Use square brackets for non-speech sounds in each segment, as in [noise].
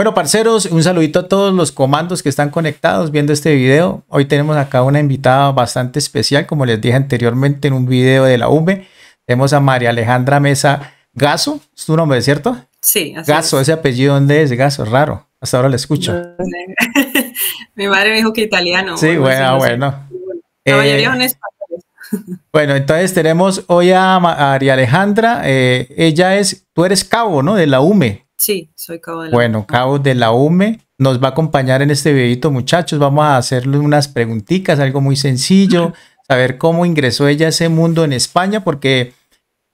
Bueno, parceros, un saludito a todos los comandos que están conectados viendo este video. Hoy tenemos acá una invitada bastante especial, como les dije anteriormente en un video de la UME. Tenemos a María Alejandra Mesa Gaso, ¿es tu nombre, cierto? Sí, así Gaso, ese apellido, ¿dónde es? Gaso, raro. Hasta ahora lo escucho. [laughs] Mi madre me dijo que italiano. Sí, bueno, bueno. La mayoría son españoles. [laughs] Bueno, entonces tenemos hoy a María Alejandra. Eh, ella es, tú eres cabo, ¿no? De la UME. Sí, soy cabo de la Bueno, cabo de la UME. Nos va a acompañar en este videito, muchachos. Vamos a hacerle unas preguntitas, algo muy sencillo. [laughs] Saber cómo ingresó ella a ese mundo en España, porque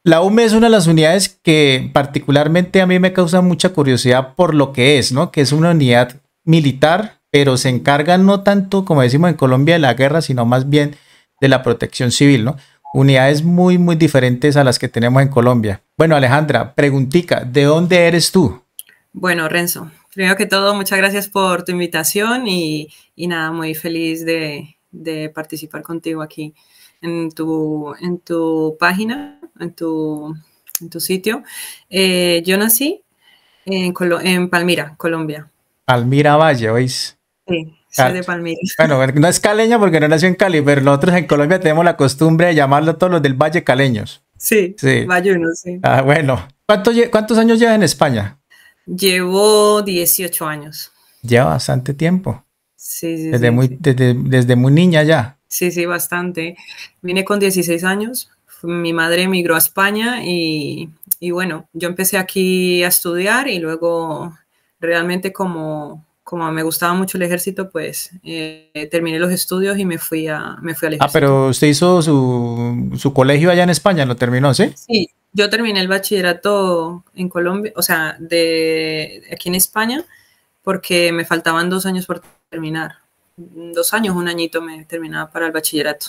la UME es una de las unidades que particularmente a mí me causa mucha curiosidad por lo que es, ¿no? Que es una unidad militar, pero se encarga no tanto, como decimos en Colombia, de la guerra, sino más bien de la protección civil, ¿no? Unidades muy, muy diferentes a las que tenemos en Colombia. Bueno, Alejandra, preguntica, ¿de dónde eres tú? Bueno, Renzo, primero que todo, muchas gracias por tu invitación y, nada, muy feliz de, participar contigo aquí en tu, en tu página, en tu, en tu sitio. Eh, yo nací en, en Palmira, Colombia. Palmira Valle, ¿oís? Sí, soy de. [laughs] Bueno, no es caleña porque no nació en Cali, pero nosotros en Colombia tenemos la costumbre de llamarlo a todos los del Valle caleños. Sí, sí. Valluno, sí. Ah, bueno. ¿Cuántos, ¿Cuántos años llevas en España? Llevo 18 años. Lleva bastante tiempo. Sí, sí. Desde, muy, sí. Desde, desde, muy niña ya. Sí, sí, bastante. Vine con 16 años. Mi madre emigró a España y, y bueno, yo empecé aquí a estudiar y luego realmente como como me gustaba mucho el ejército, pues eh, terminé los estudios y me fui, a, me fui al ejército. Ah, pero usted hizo su, su, colegio allá en España, ¿lo terminó, sí? Sí, yo terminé el bachillerato en Colombia, o sea, de aquí en España, porque me faltaban dos años por terminar. Dos años, un añito me terminaba para el bachillerato.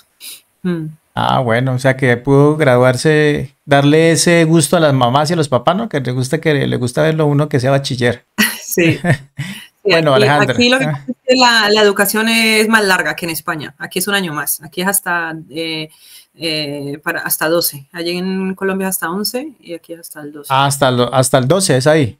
Mm. Ah, bueno, o sea que pudo graduarse, darle ese gusto a las mamás y a los papás, ¿no? Que le gusta que le gusta verlo uno que sea bachiller. [laughs] Sí. [laughs] Bueno, aquí, Alejandra. Aquí lo que pasa es que la, la, educación es más larga que en España. Aquí es un año más. Aquí es hasta, eh, eh, para, hasta 12. Allí en Colombia hasta 11 y aquí hasta el 12. Ah, hasta, lo, hasta el 12 es ahí.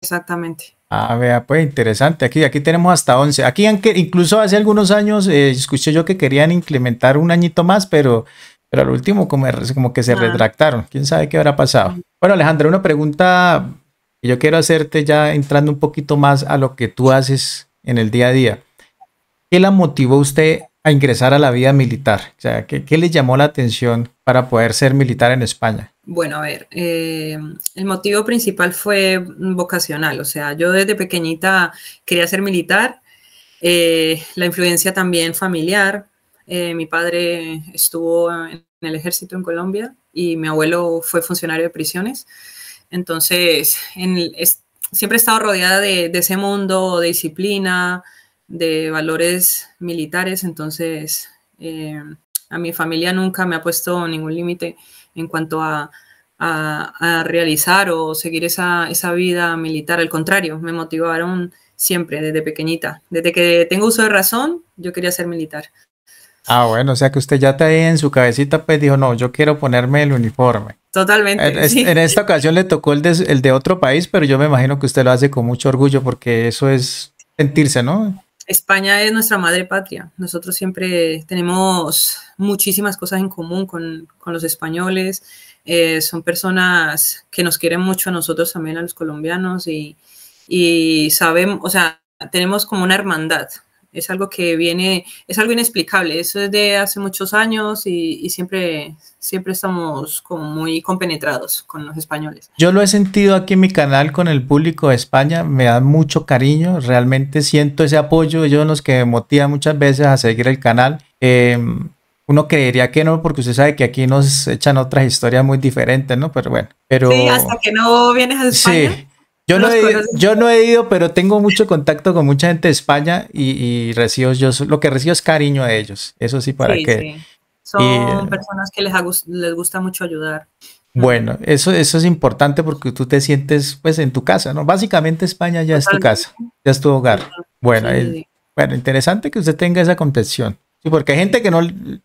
Exactamente. Ah, vea, pues interesante. Aquí, aquí tenemos hasta 11. Aquí incluso hace algunos años eh, escuché yo que querían implementar un añito más, pero, pero al último como, como que se ah. retractaron. ¿Quién sabe qué habrá pasado? Bueno, Alejandra, una pregunta yo quiero hacerte ya entrando un poquito más a lo que tú haces en el día a día. ¿Qué la motivó usted a ingresar a la vida militar? O sea, ¿qué, qué le llamó la atención para poder ser militar en España? Bueno, a ver, eh, el motivo principal fue vocacional. O sea, yo desde pequeñita quería ser militar. Eh, la influencia también familiar. Eh, mi padre estuvo en el ejército en Colombia y mi abuelo fue funcionario de prisiones. Entonces, en siempre he estado rodeada de, de, ese mundo de disciplina, de valores militares, entonces eh, a mi familia nunca me ha puesto ningún límite en cuanto a, a, a, realizar o seguir esa, esa vida militar, al contrario, me motivaron siempre desde pequeñita. Desde que tengo uso de razón, yo quería ser militar. Ah, bueno, o sea que usted ya está ahí en su cabecita, pues dijo, no, yo quiero ponerme el uniforme. Totalmente. En, sí. en esta ocasión le tocó el de, el de, otro país, pero yo me imagino que usted lo hace con mucho orgullo porque eso es sentirse, ¿no? España es nuestra madre patria. Nosotros siempre tenemos muchísimas cosas en común con, con los españoles. Eh, son personas que nos quieren mucho a nosotros también, a los colombianos, y, y sabemos, o sea, tenemos como una hermandad es algo que viene, es algo inexplicable, eso es de hace muchos años y, y, siempre, siempre estamos como muy compenetrados con los españoles. Yo lo he sentido aquí en mi canal con el público de España, me dan mucho cariño, realmente siento ese apoyo, ellos son los que me motivan muchas veces a seguir el canal. Eh, uno creería que no, porque usted sabe que aquí nos echan otras historias muy diferentes, ¿no? Pero bueno, pero... Sí, hasta que no vienes a España. Sí. Yo no, he, yo no, he, ido, pero tengo mucho contacto con mucha gente de España y, y recibo, yo lo que recibo es cariño de ellos. Eso sí, para sí, que. Sí. Son y, personas que les, les gusta mucho ayudar. Bueno, eso, eso es importante porque tú te sientes pues en tu casa, ¿no? Básicamente España ya es tu casa, ya es tu hogar. Bueno, es, bueno, interesante que usted tenga esa concepción. Sí, porque hay gente que no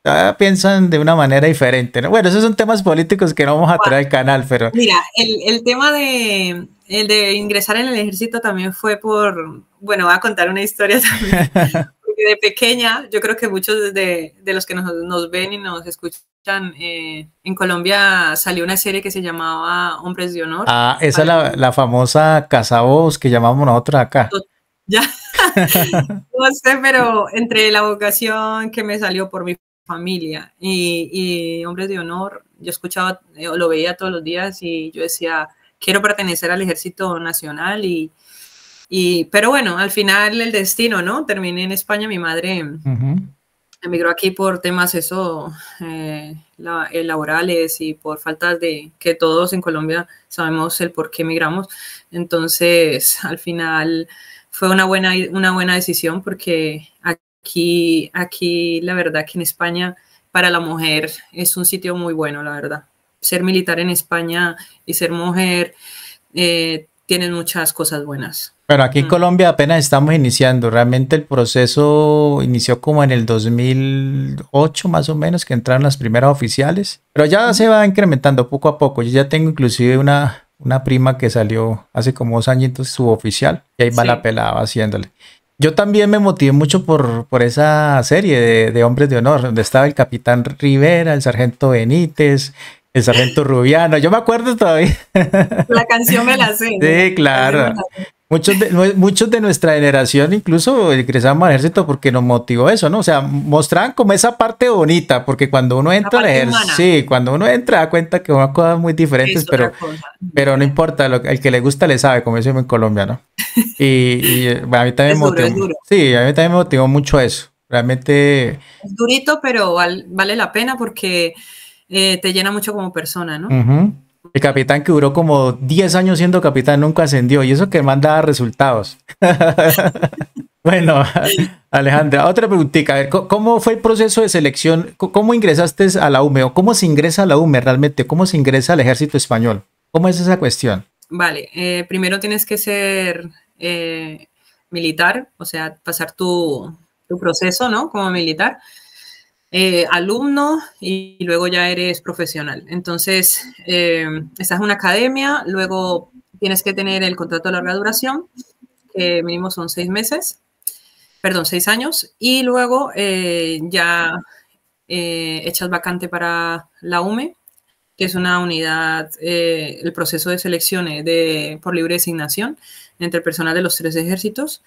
ah, piensan de una manera diferente. ¿no? Bueno, esos son temas políticos que no vamos a traer al canal, pero... Mira, el, el tema de, el de ingresar en el ejército también fue por, bueno, voy a contar una historia [laughs] también. Porque de pequeña, yo creo que muchos de, de los que nos, nos, ven y nos escuchan, eh, en Colombia salió una serie que se llamaba Hombres de Honor. Ah, esa es la, la, famosa Casabos que llamamos nosotros acá. Ya, [laughs] no sé, pero entre la vocación que me salió por mi familia y, y Hombres de Honor, yo escuchaba, eh, lo veía todos los días y yo decía, quiero pertenecer al Ejército Nacional y, y, pero bueno, al final el destino, ¿no? Terminé en España, mi madre emigró aquí por temas eso, eh, eh, laborales y por faltas de, que todos en Colombia sabemos el por qué emigramos. Entonces, al final fue una buena, una buena decisión porque aquí, aquí, la verdad que en España para la mujer es un sitio muy bueno, la verdad ser militar en España y ser mujer eh, tienen muchas cosas buenas. Pero aquí en mm. Colombia apenas estamos iniciando. Realmente el proceso inició como en el 2008 más o menos, que entraron las primeras oficiales. Pero ya se va incrementando poco a poco. Yo ya tengo inclusive una, una prima que salió hace como dos años suboficial. Y ahí va la pelada haciéndole. Yo también me motivé mucho por, por esa serie de, de, Hombres de Honor, donde estaba el capitán Rivera, el sargento Benítez, el sargento Rubiano, yo me acuerdo todavía. [laughs] La canción me la sé. Sí, claro. Muchos de, muchos de nuestra generación incluso ingresamos al ejército porque nos motivó eso, ¿no? O sea, mostraban como esa parte bonita, porque cuando uno entra al ejército, sí, cuando uno entra da cuenta que son cosas muy diferentes, pero, pero no importa, lo, el que le gusta le sabe, como decimos en Colombia, ¿no? [laughs] Y, a mí también me motivó. Sí, a mí también me motivó mucho eso. Realmente. Es durito, pero vale la pena porque eh, te llena mucho como persona, ¿no? El capitán que duró como 10 años siendo capitán nunca ascendió y eso que manda resultados. [laughs] bueno, Alejandra, otra preguntita. ¿Cómo fue el proceso de selección? ¿Cómo ingresaste a la UME o cómo se ingresa a la UME realmente? ¿Cómo se ingresa al ejército español? ¿Cómo es esa cuestión? Vale, eh, primero tienes que ser eh, militar, o sea, pasar tu, tu proceso, ¿no? Como militar. Eh, alumno y luego ya eres profesional. Entonces, eh, estás en una academia, luego tienes que tener el contrato de larga duración, que mínimo son seis meses, perdón, seis años, y luego eh, ya echas vacante para la UME, que es una unidad, el proceso de selección de, por libre designación entre personal de los tres ejércitos.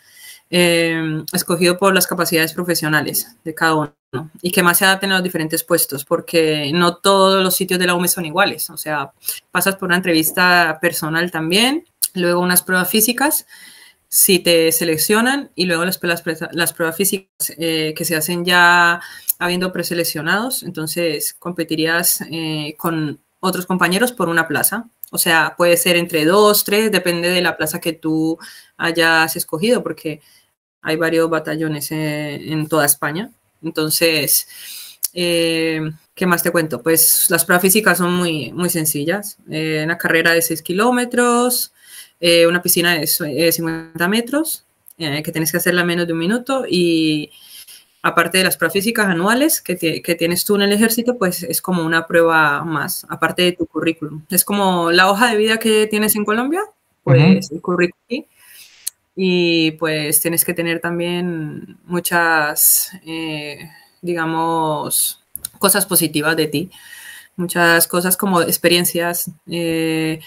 Em, escogido por las capacidades profesionales de cada uno y que más se adapten a los diferentes puestos, porque no todos los sitios de la UME son iguales. O sea, pasas por una entrevista personal también, luego unas pruebas físicas, si te seleccionan, y luego las, las, pruebas físicas eh, que se hacen ya habiendo preseleccionados, entonces competirías eh, con otros compañeros por una plaza. O sea, puede ser entre dos, tres, depende de la plaza que tú hayas escogido, porque hay varios batallones en, toda España. Entonces, eh, ¿qué más te cuento? Pues las pruebas físicas son muy, muy sencillas. Eh, una carrera de 6 kilómetros, eh, una piscina de 50 metros, que tienes que hacerla en menos de un minuto y aparte de las pruebas físicas anuales que, tienes tú en el ejército, pues es como una prueba más, aparte de tu currículum. Es como la hoja de vida que tienes en Colombia, pues el currículum y pues tienes que tener también muchas, eh, digamos, cosas positivas de ti, muchas cosas como experiencias, eh,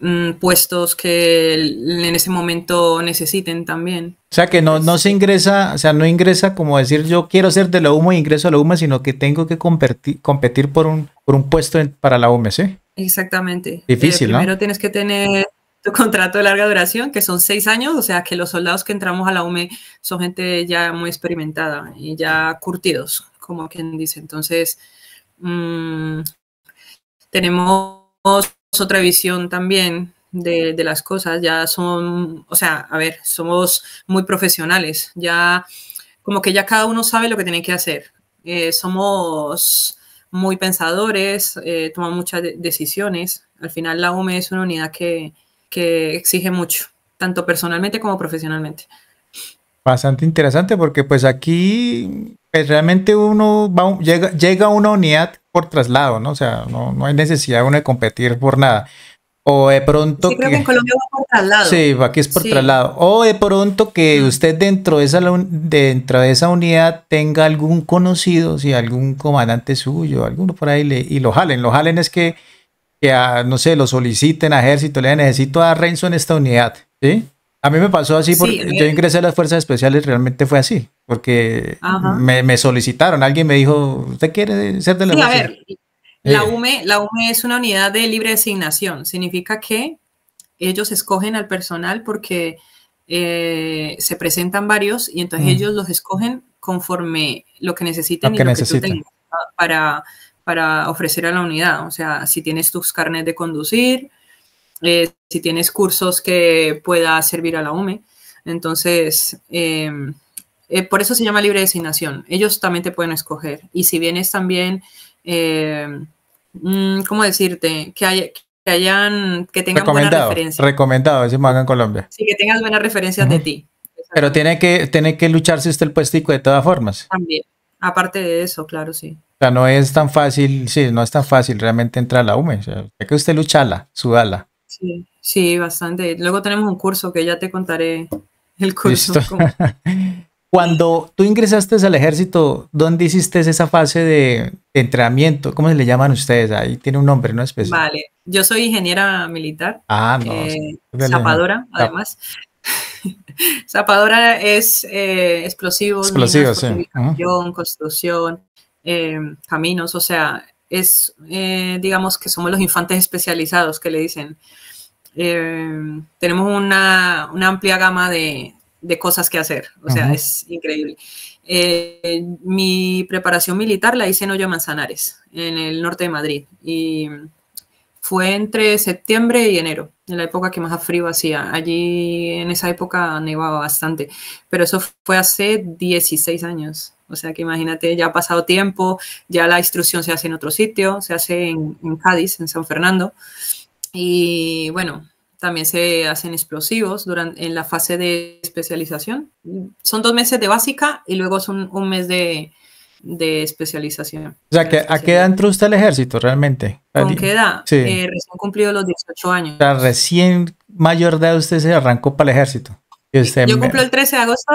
mm, puestos que en ese momento necesiten también. O sea que no, no se ingresa, o sea, no ingresa como decir yo quiero ser de la UMA e ingreso a la UMA, sino que tengo que competir, competir por un, por un puesto para la UMA, ¿sí? Exactamente. Difícil, eh, Primero tienes que tener tu contrato de larga duración, que son seis años, o sea que los soldados que entramos a la UME son gente ya muy experimentada y ya curtidos, como quien dice. Entonces, mm, tenemos otra visión también de, las cosas, ya son, o sea, a ver, somos muy profesionales, ya como que ya cada uno sabe lo que tiene que hacer. Eh, somos muy pensadores, eh, tomamos muchas decisiones. Al final la UME es una unidad que, que exige mucho, tanto personalmente como profesionalmente. Bastante interesante porque pues aquí pues, realmente uno va, llega, llega a una unidad por traslado, ¿no? O sea, no, no hay necesidad de uno de competir por nada. O de pronto. Sí, creo que, en Colombia va por traslado. Sí, aquí es por traslado. O de pronto que usted dentro de, esa, dentro de esa unidad tenga algún conocido, si algún comandante suyo, alguno por ahí, le, y lo jalen. Lo jalen es que, que a, no sé, lo soliciten a ejército, le necesito a Renzo en esta unidad. ¿Sí? A mí me pasó así porque yo ingresé a las fuerzas especiales, realmente fue así, porque me, me, solicitaron, alguien me dijo, ¿usted quiere ser de la sí, a ver, la eh. UME, la UME es una unidad de libre designación. Significa que ellos escogen al personal porque eh, se presentan varios y entonces mm. ellos los escogen conforme lo que necesiten y lo que tú tengas para, para ofrecer a la unidad. O sea, si tienes tus carnes de conducir, eh, si tienes cursos que pueda servir a la UME. Entonces, por eso se llama libre designación. Ellos también te pueden escoger. Y si vienes también eh, mm, ¿cómo decirte? Que, que hayan, que tengan buenas referencias. Recomendado, decimos acá en Colombia. Sí, que tengas buenas referencias de ti. Pero tiene que, tiene que lucharse usted el puestico de todas formas. También. Aparte de eso, claro, sí. O sea, no es tan fácil, sí, no es tan fácil realmente entrar a la UME. O sea, que usted lucharla, sudala. Sí, sí, bastante. Luego tenemos un curso que ya te contaré el curso. [laughs] [laughs] Cuando tú ingresaste al ejército, ¿dónde hiciste esa fase de entrenamiento? ¿Cómo se le llaman ustedes? Ahí tiene un nombre, ¿no? Especial. Vale, yo soy ingeniera militar. Ah, no. Eh, zapadora, además. [laughs] zapadora es eh, explosivos, explosivos sí. construcción, eh, caminos, o sea, es, digamos que somos los infantes especializados que le dicen. tenemos una amplia gama de, de cosas que hacer. O sea, es increíble. Eh, mi preparación militar la hice en Hoyo Manzanares, en el norte de Madrid. Y fue entre septiembre y enero, en la época que más frío hacía. Allí en esa época nevaba bastante, pero eso fue hace 16 años. O sea que imagínate, ya ha pasado tiempo, ya la instrucción se hace en otro sitio, se hace en, en Cádiz, en San Fernando. Y bueno, también se hacen explosivos durante, en la fase de especialización. Son dos meses de básica y luego son un mes de, especialización. O sea, que, ¿a qué edad entró usted al ejército realmente? ¿Con qué edad? Sí. Eh, recién cumplido los 18 años. O sea, recién mayor de edad usted se arrancó para el ejército. Yo cumplo el 13 de agosto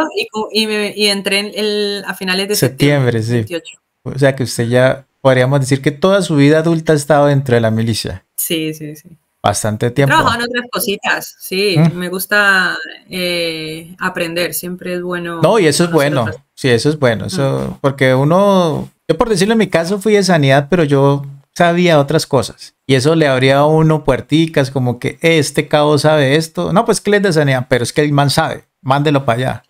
y, entré a finales de septiembre. septiembre sí. O sea que usted ya podríamos decir que toda su vida adulta ha estado dentro de la milicia. Sí, sí, sí bastante tiempo. En otras cositas, sí, ¿Mm? me gusta eh, aprender, siempre es bueno. No, y eso es bueno, sí, eso es bueno, eso, mm. porque uno, yo por decirlo en mi caso fui de sanidad, pero yo sabía otras cosas. Y eso le abría a uno puerticas como que este cabo sabe esto. No, pues que le de sanidad, pero es que el man sabe. Mándelo para allá.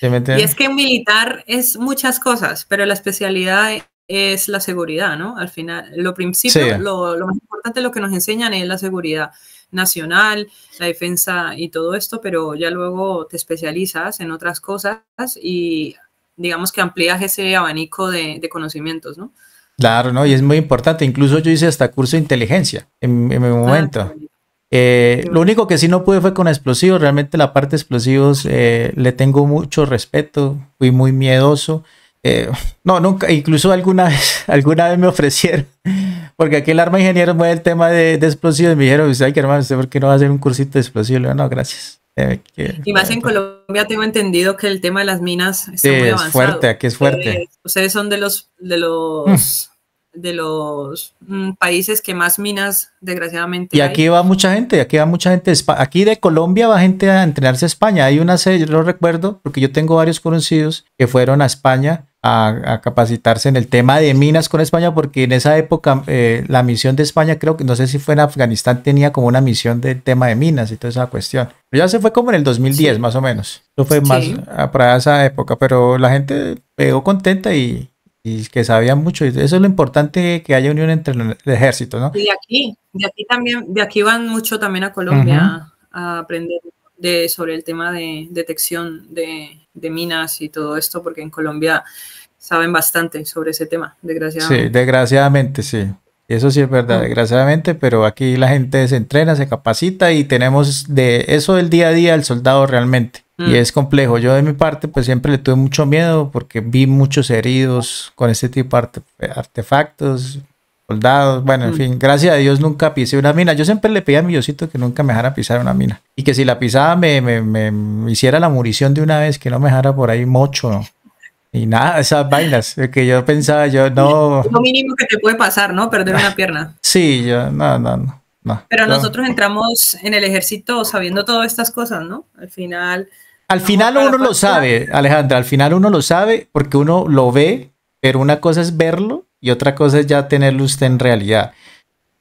Claro. y es que militar es muchas cosas, pero la especialidad es la seguridad, ¿no? Al final, lo principio, lo, más importante lo que nos enseñan es la seguridad nacional, la defensa y todo esto, pero ya luego te especializas en otras cosas y digamos que amplías ese abanico de, conocimientos, ¿no? Claro, ¿no? Y es muy importante. Incluso yo hice hasta curso de inteligencia en, mi ah, momento. Eh, lo único que sí no pude fue con explosivos. Realmente la parte de explosivos eh, le tengo mucho respeto. Fui muy miedoso. Eh, no, nunca, incluso alguna vez, [laughs] alguna vez me ofrecieron, [laughs] porque aquí el arma ingeniero mueve el tema de, explosivos y me dijeron, ay, que hermano, ¿usted por qué no va a hacer un cursito de explosivos? no, gracias. Eh, y más en [laughs] Colombia tengo entendido que el tema de las minas está muy avanzado. es fuerte, aquí es fuerte. Eh, ustedes son de los, de los, mm. de los mm, países que más minas, desgraciadamente. Y aquí va mucha gente, aquí va mucha gente. Aquí de Colombia va gente a entrenarse a España. Hay una serie, yo lo recuerdo, porque yo tengo varios conocidos que fueron a España a, capacitarse en el tema de minas con España, porque en esa época eh, la misión de España, creo que no sé si fue en Afganistán, tenía como una misión del tema de minas y toda esa cuestión. Pero ya se fue como en el 2010 más o menos. Eso fue más para esa época, pero la gente pegó contenta y, que sabía mucho. Eso es lo importante que haya unión entre el ejército, ¿no? Y de aquí, de aquí también, de aquí van mucho también a Colombia a aprender de, sobre el tema de detección de, de minas y todo esto, porque en Colombia saben bastante sobre ese tema, desgraciadamente. Sí, desgraciadamente, sí. Eso sí es verdad, mm. desgraciadamente, pero aquí la gente se entrena, se capacita y tenemos de eso del día a día el soldado realmente. Y mm. es complejo. Yo de mi parte, pues siempre le tuve mucho miedo porque vi muchos heridos con este tipo de artefactos. Soldados, bueno, en Mm. fin, gracias a Dios nunca pisé una mina. Yo siempre le pedí a mi Diosito que nunca me dejara pisar una mina. Y que si la pisaba me, me, me- me hiciera la murición de una vez, que no me dejara por ahí mocho. Y nada, esas vainas. Que yo pensaba, yo no. Lo mínimo que te puede pasar, ¿no? Perder una [laughs] pierna. Sí, yo no, no, no. no. Pero Yo- nosotros entramos en el ejército sabiendo todas estas cosas, ¿no? Al final, Al final uno lo sabe, Alejandra, al final uno lo sabe porque uno lo ve, pero una cosa es verlo y otra cosa es ya tenerlo usted en realidad.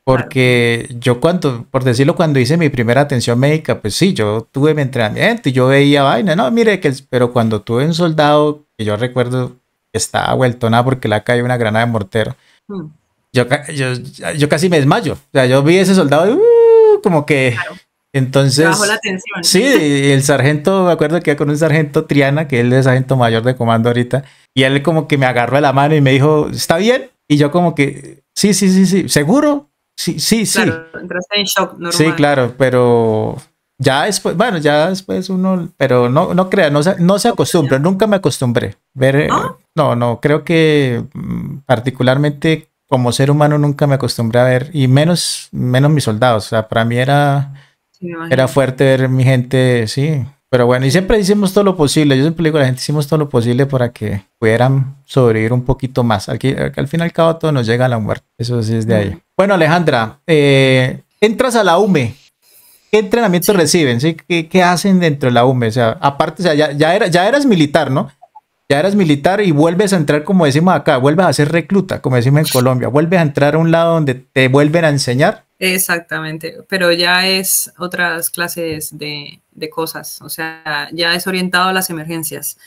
Porque yo cuando, por decirlo, cuando hice mi primera atención médica, pues sí, yo tuve mi entrenamiento y yo veía vaina, no, mire que, pero cuando tuve un soldado, que yo recuerdo que estaba vuelto nada porque le cayó una granada de mortero, mm, yo, yo, yo casi me desmayo. O sea, yo vi ese soldado y uh, como que... Claro. Entonces... bajó la tensión. Sí, el sargento, me acuerdo que iba con un sargento Triana, que él es sargento mayor de comando ahorita, y él como que me agarró de la mano y me dijo, ¿está bien? Y yo como que, sí, sí, sí, sí, ¿seguro? Sí, sí, sí. Claro, entraste en shock normal. Sí, claro, pero ya después, bueno, ya después uno, pero no, no crea, no se, no se acostumbra, nunca me acostumbré. Ver, eh, ¿No? no, no, creo que mm, particularmente como ser humano nunca me acostumbré a ver, y menos, menos mis soldados, o sea, para mí era Sí. Era fuerte ver mi gente, sí. Pero bueno, y siempre hicimos todo lo posible. Yo siempre digo a la gente, hicimos todo lo posible para que pudieran sobrevivir un poquito más. Aquí, al fin y al cabo, todo nos llega a la muerte. Eso sí es de ahí. Mm. Bueno, Alejandra, eh, entras a la UME. ¿Qué entrenamiento Sí. reciben? ¿sí? ¿Qué, qué hacen dentro de la UME? O sea, aparte, o sea, ya, ya, era, ya eras militar, ¿no? Ya eras militar y vuelves a entrar, como decimos acá, vuelves a ser recluta, como decimos en Colombia. Vuelves a entrar a un lado donde te vuelven a enseñar. Exactamente, pero ya es otras clases de, cosas, o sea, ya es orientado a las emergencias.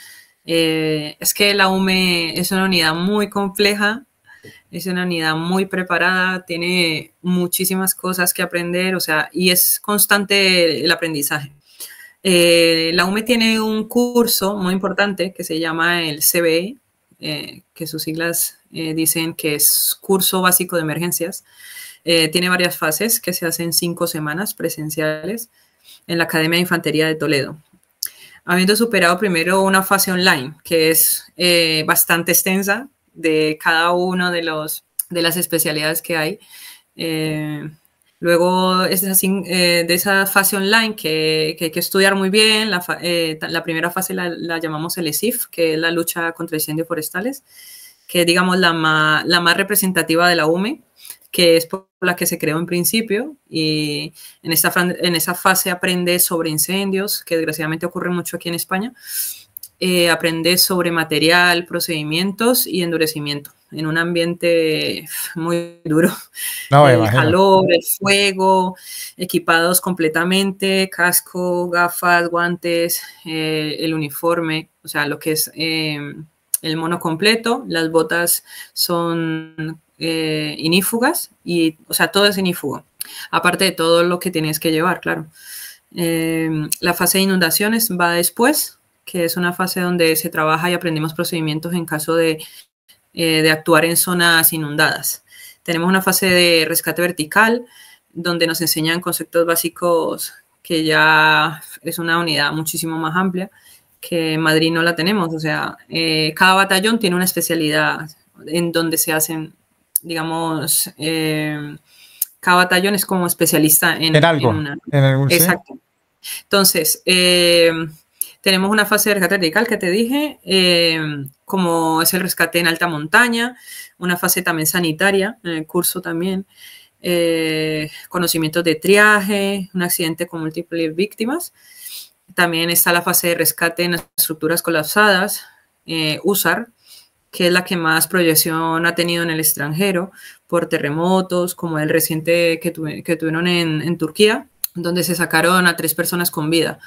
Eh, es que la UME es una unidad muy compleja, es una unidad muy preparada, tiene muchísimas cosas que aprender, o sea, y es constante el aprendizaje. Eh, la UME tiene un curso muy importante que se llama el CBE, eh, que sus siglas dicen que es Curso Básico de Emergencias. Eh, tiene varias fases que se hacen cinco semanas presenciales en la Academia de Infantería de Toledo. Habiendo superado primero una fase online, que es eh, bastante extensa de cada uno de, de las especialidades que hay. Eh, luego es de esa fase online que, que, hay que estudiar muy bien. La, la primera fase la, la, llamamos el ESIF, que es la lucha contra incendios forestales, que es, digamos, la más, la más representativa de la UME que es por la que se creó en principio y en esa, en esa fase aprende sobre incendios, que desgraciadamente ocurre mucho aquí en España, eh, aprende sobre material, procedimientos y endurecimiento en un ambiente muy duro. No, el calor, el fuego, equipados completamente, casco, gafas, guantes, eh, el uniforme, o sea, lo que es eh, el mono completo, las botas son eh, inífugas y, o sea, todo es inífugo, aparte de todo lo que tienes que llevar, claro. Eh, la fase de inundaciones va después, que es una fase donde se trabaja y aprendemos procedimientos en caso de, eh, de actuar en zonas inundadas. Tenemos una fase de rescate vertical, donde nos enseñan conceptos básicos que ya es una unidad muchísimo más amplia, que en Madrid no la tenemos. O sea, eh, cada batallón tiene una especialidad en donde se hacen digamos, eh, cada batallón es como especialista en, en algo. En una, en algún, exacto. ¿sí? Entonces, eh, tenemos una fase de rescate vertical que te dije, eh, como es el rescate en alta montaña, una fase también sanitaria, en el curso también, eh, conocimientos de triaje, un accidente con múltiples víctimas. También está la fase de rescate en estructuras colapsadas, eh, USAR, que es la que más proyección ha tenido en el extranjero por terremotos, como el reciente que, tuve, que tuvieron en, en, Turquía, donde se sacaron a tres personas con vida,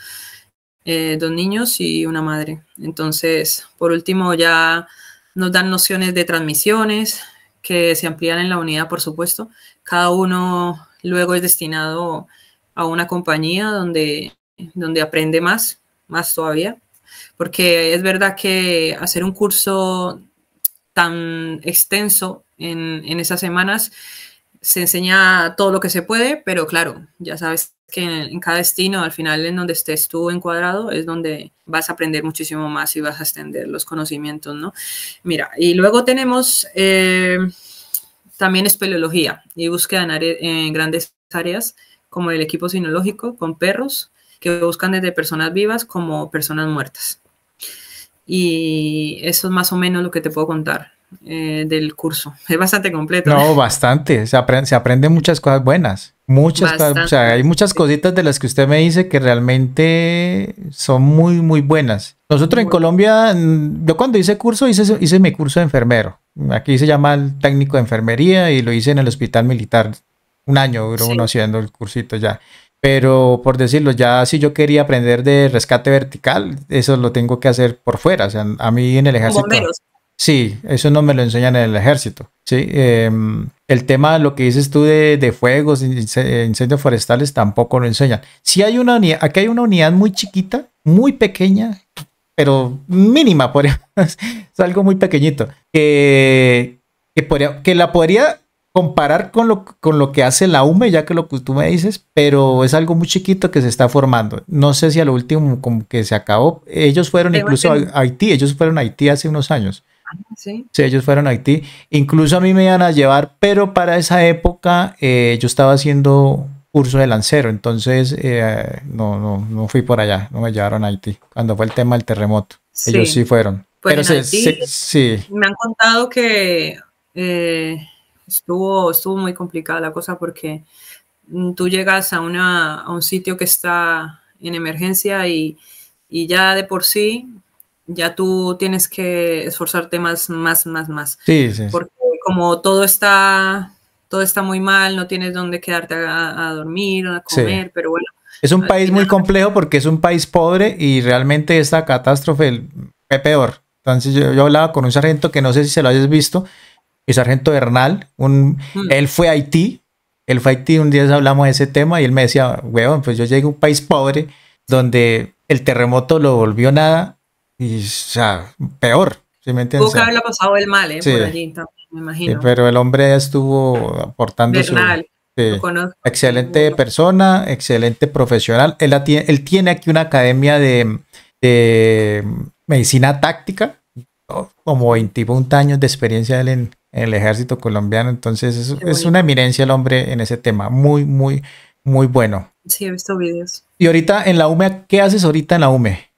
eh, dos niños y una madre. Entonces, por último, ya nos dan nociones de transmisiones que se amplían en la unidad, por supuesto. Cada uno luego es destinado a una compañía donde, donde aprende más, más todavía, porque es verdad que hacer un curso tan extenso en, esas semanas, se enseña todo lo que se puede, pero claro, ya sabes que en, en, cada destino, al final en donde estés tú encuadrado, es donde vas a aprender muchísimo más y vas a extender los conocimientos, ¿no? Mira, y luego tenemos eh, también espeleología y búsqueda en, en grandes áreas como el equipo sinológico con perros que buscan desde personas vivas como personas muertas. Y eso es más o menos lo que te puedo contar eh, del curso. [laughs] Es bastante completo. No, bastante. Se, aprende, se aprende muchas cosas buenas. Muchas cosas. O sea, hay muchas cositas de las que usted me dice que realmente son muy, muy buenas. Nosotros en Colombia, mm, yo cuando hice curso, hice, hice mi curso de enfermero. Aquí se llama el técnico de enfermería y lo hice en el hospital militar. Un año duró uno haciendo el cursito ya. Pero por decirlo, ya si yo quería aprender de rescate vertical, eso lo tengo que hacer por fuera. O sea, a mí en el ejército. Bomberos. Sí, eso no me lo enseñan en el ejército. Sí, em, el tema, lo que dices tú de, de fuegos, incendios forestales, tampoco lo enseñan. Si hay una unidad, aquí hay una unidad muy chiquita, muy pequeña, pero mínima, por [laughs] es algo muy pequeñito, que, que, que la podría comparar con lo, con lo que hace la UME, ya que lo que tú me dices, pero es algo muy chiquito que se está formando. No sé si a lo último como que se acabó. Ellos fueron incluso a Haití, ellos fueron a Haití hace unos años. Ah, ¿Sí? sí, ellos fueron a Haití. Incluso a mí me iban a llevar, pero para esa época eh, yo estaba haciendo curso de lancero, entonces eh, no, no, no fui por allá, no me llevaron a Haití, cuando fue el tema del terremoto. Ellos sí fueron. Pues pero sí. me han contado que eh, estuvo, estuvo muy complicada la cosa porque mm, tú llegas a, una, a un sitio que está en emergencia y, y, ya de por sí, ya tú tienes que esforzarte más, más, más, más. Sí, sí. Porque como todo está, todo está muy mal, no tienes dónde quedarte a, dormir, a comer, pero bueno. Es un país muy complejo porque es un país pobre y realmente esta catástrofe es peor. Entonces yo, yo hablaba con un sargento que no sé si se lo hayas visto, mi sargento Bernal, un, mm. él fue a Haití, él fue a Haití, un día hablamos de ese tema y él me decía, weón, pues yo llegué a un país pobre donde el terremoto lo volvió nada y, o sea, peor. ¿sí me entiendes? Tuvo que haberla pasado el mal, ¿eh? Por allí me imagino. pero el hombre estuvo aportando Bernal. su... excelente persona, excelente profesional. Él, él tiene aquí una academia de, de medicina táctica, como 21 años de experiencia él en, en el ejército colombiano. Entonces es, es, una eminencia el hombre en ese tema. Muy, muy, muy bueno. Sí, he visto videos. Y ahorita en la UME, ¿qué haces ahorita en la UME?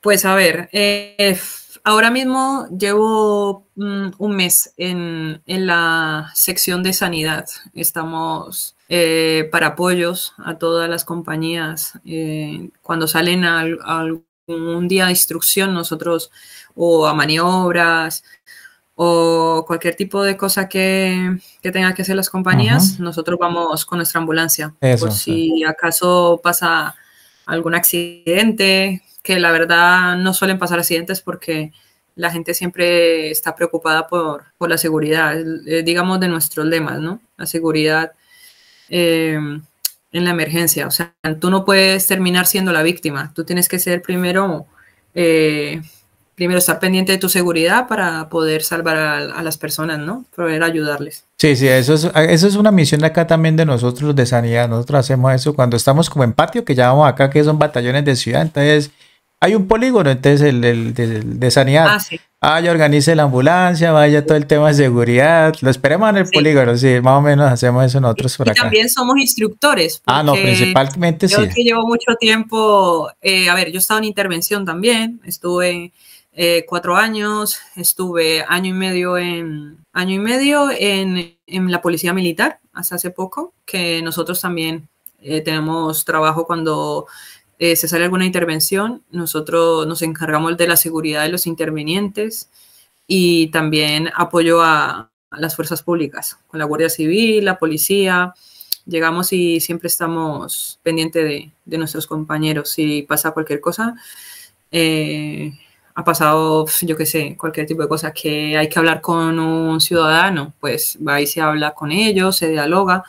Pues a ver, eh, ahora mismo llevo mm, un mes en, en, la sección de sanidad. Estamos eh, para apoyos a todas las compañías. Eh, cuando salen a, a algún día de instrucción, nosotros o a maniobras o cualquier tipo de cosa que, que tenga que hacer las compañías, nosotros vamos con nuestra ambulancia. por si acaso pasa algún accidente, que la verdad no suelen pasar accidentes porque la gente siempre está preocupada por, por la seguridad, digamos de nuestros lemas, ¿no? La seguridad eh, en la emergencia. O sea, tú no puedes terminar siendo la víctima, tú tienes que ser primero... Eh, primero estar pendiente de tu seguridad para poder salvar a, las personas, ¿no? Poder ayudarles. Sí, sí, eso es, eso es una misión de acá también de nosotros de sanidad. Nosotros hacemos eso cuando estamos como en patio, que llamamos acá, que son batallones de ciudad. Entonces, hay un polígono, entonces el, el de, sanidad. Ah, sí. Vaya, organice la ambulancia, vaya todo el tema de seguridad. Lo esperemos en el polígono, sí, más o menos hacemos eso nosotros por y también somos instructores. Ah, no, principalmente yo sí. Yo que llevo mucho tiempo, eh, a ver, yo estaba en intervención también, estuve eh, cuatro años, estuve año y medio en, año y medio en, en la policía militar, hasta hace poco, que nosotros también eh, tenemos trabajo cuando eh, se sale alguna intervención, nosotros nos encargamos de la seguridad de los intervinientes y también apoyo a, las fuerzas públicas, con la Guardia Civil, la policía. Llegamos y siempre estamos pendientes de, nuestros compañeros. Si pasa cualquier cosa, eh, ha pasado, yo qué sé, cualquier tipo de cosa que hay que hablar con un ciudadano, pues va y se habla con ellos, se dialoga,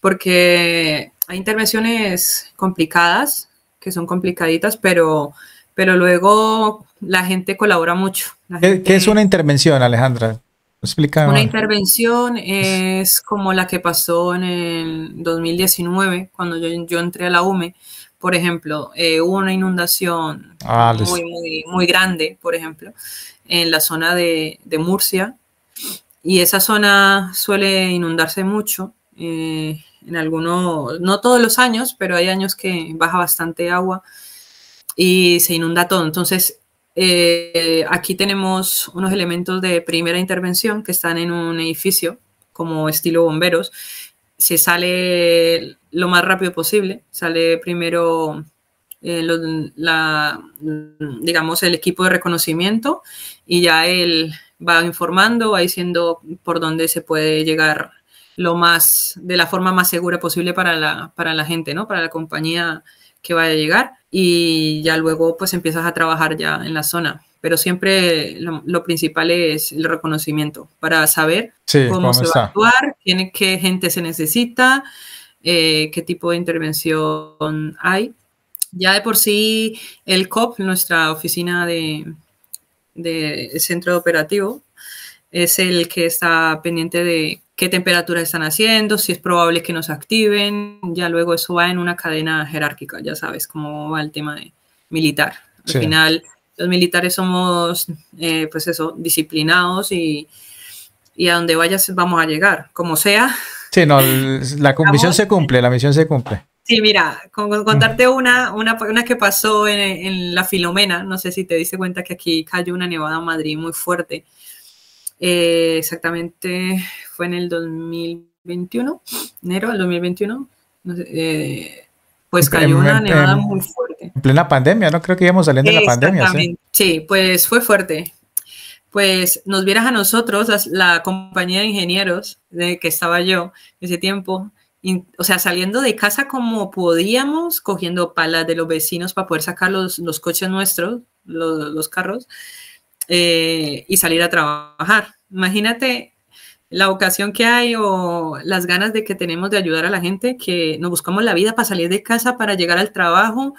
porque hay intervenciones complicadas, que son complicaditas, pero, pero luego la gente colabora mucho. ¿Qué, es una intervención, Alejandra? Explica. Una intervención es como la que pasó en el 2019, cuando yo, yo entré a la UME por ejemplo, eh, hubo una inundación ah, muy, muy, muy grande, por ejemplo, en la zona de, de Murcia y esa zona suele inundarse mucho. Eh, en algunos, no todos los años, pero hay años que baja bastante agua y se inunda todo. Entonces, eh, aquí tenemos unos elementos de primera intervención que están en un edificio como estilo bomberos. Se sale lo más rápido posible. Sale primero eh, la, digamos, el equipo de reconocimiento y ya él va informando, va diciendo por dónde se puede llegar lo más, de la forma más segura posible para la, para la gente, ¿no? Para la compañía que vaya a llegar y ya luego pues empiezas a trabajar ya en la zona. Pero siempre lo, principal es el reconocimiento para saber cómo, se va a actuar, qué gente se necesita, eh, qué tipo de intervención hay. Ya de por sí el COP, nuestra oficina de, de centro operativo, es el que está pendiente de qué temperatura están haciendo, si es probable que nos activen, ya luego eso va en una cadena jerárquica, ya sabes cómo va el tema de militar. Al final, los militares somos, eh, pues eso, disciplinados y, a donde vayas vamos a llegar, como sea. Sí, no, la misión se cumple, la misión se cumple. Sí, mira, con, contarte una, una, una, que pasó en, en, la Filomena, no sé si te diste cuenta que aquí cayó una nevada en Madrid muy fuerte. Eh, exactamente fue en el 2021, enero del 2021. Eh, pues cayó una nevada muy fuerte. En plena pandemia, ¿no? Creo que íbamos saliendo de la pandemia. ¿sí? sí, pues fue fuerte. Pues nos vieras a nosotros, la, compañía de ingenieros de que estaba yo ese tiempo, o sea, saliendo de casa como podíamos, cogiendo palas de los vecinos para poder sacar los, los coches nuestros, los, los carros, eh, y salir a trabajar. Imagínate la ocasión que hay o las ganas de que tenemos de ayudar a la gente, que nos buscamos la vida para salir de casa, para llegar al trabajo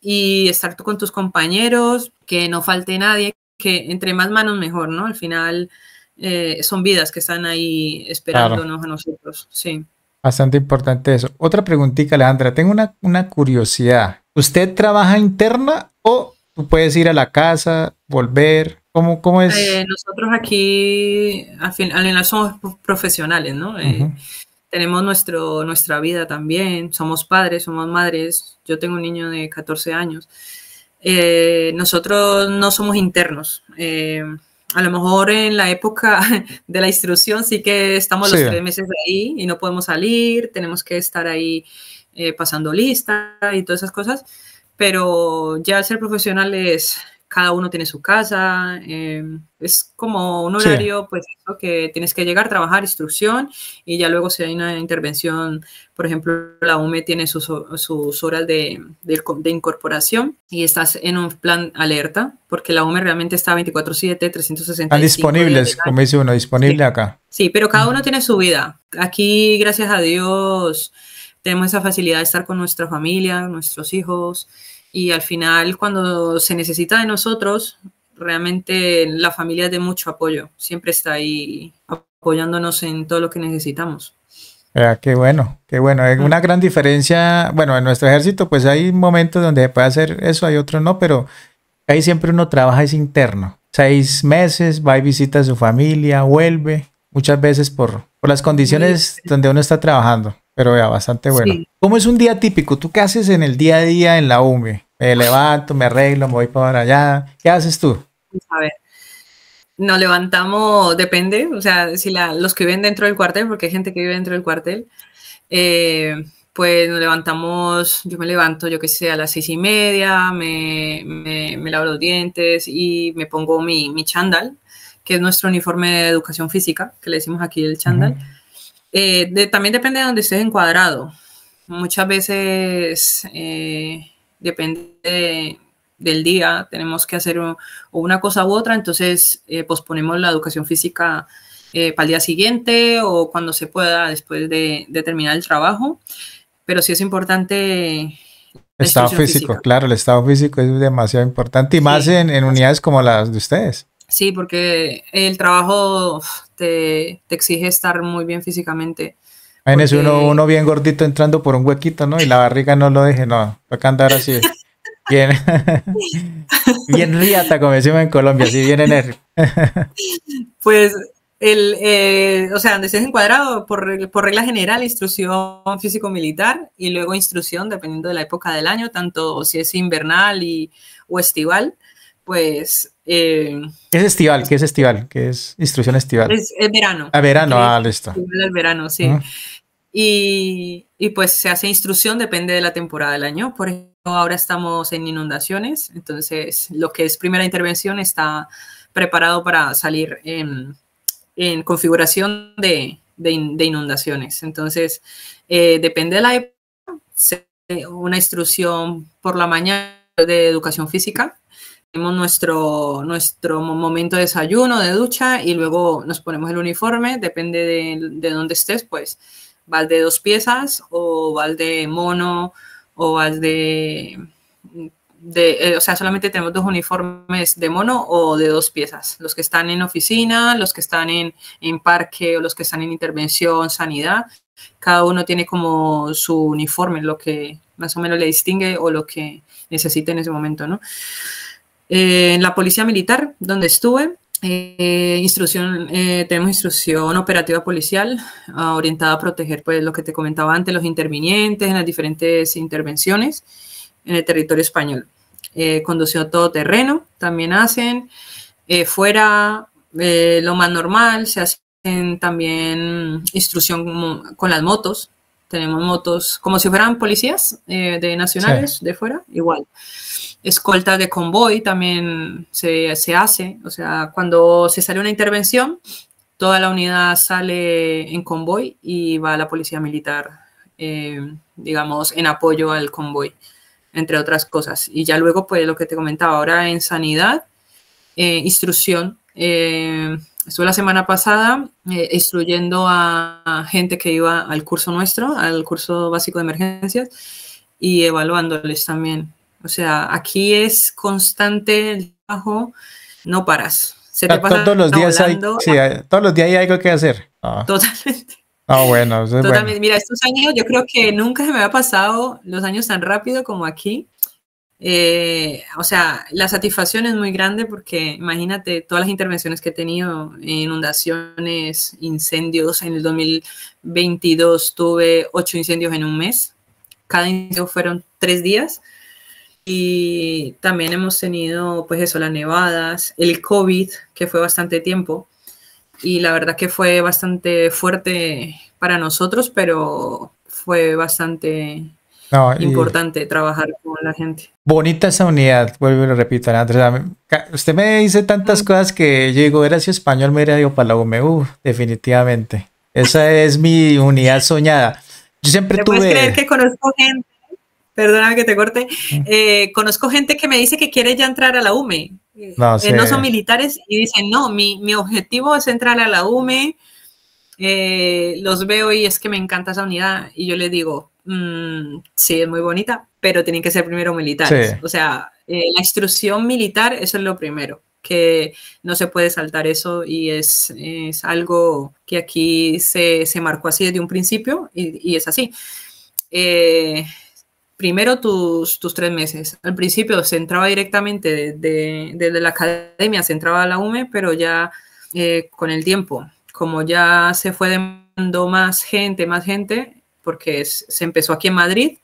y estar tú con tus compañeros, que no falte nadie, que entre más manos mejor, ¿no? Al final eh, son vidas que están ahí esperándonos a nosotros, sí. Bastante importante eso. Otra preguntita, Alejandra. Tengo una, una curiosidad. ¿Usted trabaja interna o Tú puedes ir a la casa, volver. ¿Cómo, cómo es? Eh, nosotros aquí al final, somos profesionales, ¿no? Eh, tenemos nuestro, nuestra vida también, somos padres, somos madres. Yo tengo un niño de 14 años. Eh, nosotros no somos internos. a lo mejor en la época [laughs] de la instrucción sí que estamos los tres meses ahí y no podemos salir, tenemos que estar ahí pasando lista y todas esas cosas pero ya ser profesional es, cada uno tiene su casa, em, es como un horario, pues que tienes que llegar, trabajar, instrucción, y ya luego si hay una intervención, por ejemplo, la UME tiene sus, sus horas de, de, incorporación y estás en un plan alerta, porque la UME realmente está 24/7, 360. Están disponibles, como dice uno, disponible acá. Sí, pero cada uno tiene su vida. Aquí, gracias a Dios, tenemos esa facilidad de estar con nuestra familia, nuestros hijos, y al final cuando se necesita de nosotros, realmente la familia es de mucho apoyo, siempre está ahí apoyándonos en todo lo que necesitamos. qué bueno, qué bueno. Es una gran diferencia. Bueno, en nuestro ejército, pues hay momentos donde se puede hacer eso, hay otros no, pero ahí siempre uno trabaja es interno. Seis meses, va y visita a su familia, vuelve, muchas veces por, por las condiciones donde uno está trabajando. Pero vea, bastante bueno. ¿Cómo es un día típico? ¿Tú qué haces en el día a día en la UME? Me levanto, me arreglo, me voy para allá. ¿Qué haces tú? A ver, nos levantamos, depende, o sea, si los que viven dentro del cuartel, porque hay gente que vive dentro del cuartel, eh, pues nos levantamos, yo me levanto, yo que sé, a las seis y media, me, me, lavo los dientes y me pongo mi, mi chándal, que es nuestro uniforme de educación física, que le decimos aquí el chándal. Eh, también depende de donde estés encuadrado. Muchas veces eh, depende del día, tenemos que hacer una cosa u otra, entonces eh, posponemos la educación física para el día siguiente o cuando se pueda después de, terminar el trabajo. Pero sí es importante el estado físico, claro, el estado físico es demasiado importante y más en, en, unidades como las de ustedes. Sí, porque el trabajo te, exige estar muy bien físicamente. Imagínese uno, uno bien gordito entrando por un huequito, ¿no? Y la barriga no lo deje, no. Toca andar así. [laughs] Bien, [laughs] bien riata, como decimos en Colombia, así bien enérgico. [laughs] pues el, eh, o sea, donde estés encuadrado por, por regla general, instrucción físico-militar y luego instrucción, dependiendo de la época del año, tanto si es invernal y, o estival, pues... Eh, ¿Qué es estival? ¿Qué es estival? ¿Qué es instrucción estival? Es, verano. A ah, verano, ah, listo. El verano, sí. y, y, pues se hace instrucción, depende de la temporada del año. Por ejemplo, ahora estamos en inundaciones, entonces lo que es primera intervención está preparado para salir en en configuración de, inundaciones. Entonces, eh, depende de la época, una instrucción por la mañana de educación física. Tenemos nuestro, nuestro momento de desayuno, de ducha y luego nos ponemos el uniforme, depende de, de dónde estés, pues vas de dos piezas o vas de mono o vas de eh, o sea, solamente tenemos dos uniformes de mono o de dos piezas, los que están en oficina, los que están en, en parque o los que están en intervención, sanidad, cada uno tiene como su uniforme, lo que más o menos le distingue o lo que necesita en ese momento, ¿no? Eh, en la policía militar, donde estuve, eh, instrucción, tenemos instrucción operativa policial ah, orientada a proteger, pues, lo que te comentaba antes, los intervinientes en las diferentes intervenciones en el territorio español. Eh, conducción todo terreno, también hacen. Eh, fuera, eh, lo más normal, se hacen también instrucción con las motos. Tenemos motos como si fueran policías de nacionales de fuera, igual. Escolta de convoy también se, se hace, o sea, cuando se sale una intervención, toda la unidad sale en convoy y va a la policía militar, digamos, en apoyo al convoy entre otras cosas. Y ya luego, pues lo que te comentaba ahora en sanidad, eh, instrucción. Eh, estuve la semana pasada eh, instruyendo a, gente que iba al curso nuestro, al curso básico de emergencias, y evaluándoles también. O sea, aquí es constante el trabajo, no paras. Se te pasa todos los días hay, todos los días hay algo que hacer. Ah. [laughs] Totalmente. Ah, bueno, Mira, estos años yo creo que nunca se me ha pasado los años tan rápido como aquí. Eh, o sea, la satisfacción es muy grande porque imagínate todas las intervenciones que he tenido, inundaciones, incendios. En el 2022 tuve ocho incendios en un mes. Cada incendio fueron tres días. Y también hemos tenido, pues eso, las nevadas, el COVID, que fue bastante tiempo y la verdad que fue bastante fuerte para nosotros, pero fue bastante importante trabajar con la gente. Bonita esa unidad, vuelvo y lo repito, Andrés. Usted me dice tantas cosas que yo digo, era si español, me hubiera ido para la UMU, definitivamente. Esa es mi unidad soñada. Yo siempre tuve... Puedes creer que conozco gente, perdóname que te corte, eh, conozco gente que me dice que quiere ya entrar a la UME no, eh, no, son militares y dicen, no, mi, mi, objetivo es entrar a la UME, eh, los veo y es que me encanta esa unidad y yo les digo, mm, sí, es muy bonita, pero tienen que ser primero militares. O sea, eh, la instrucción militar, eso es lo primero que no se puede saltar eso y es, es algo que aquí se, se, marcó así desde un principio y, y es así. Eh, primero tus, tus tres meses. Al principio se entraba directamente desde la academia, se entraba a la UME, pero ya eh, con el tiempo, como ya se fue demandando más gente, más gente, porque se empezó aquí en Madrid,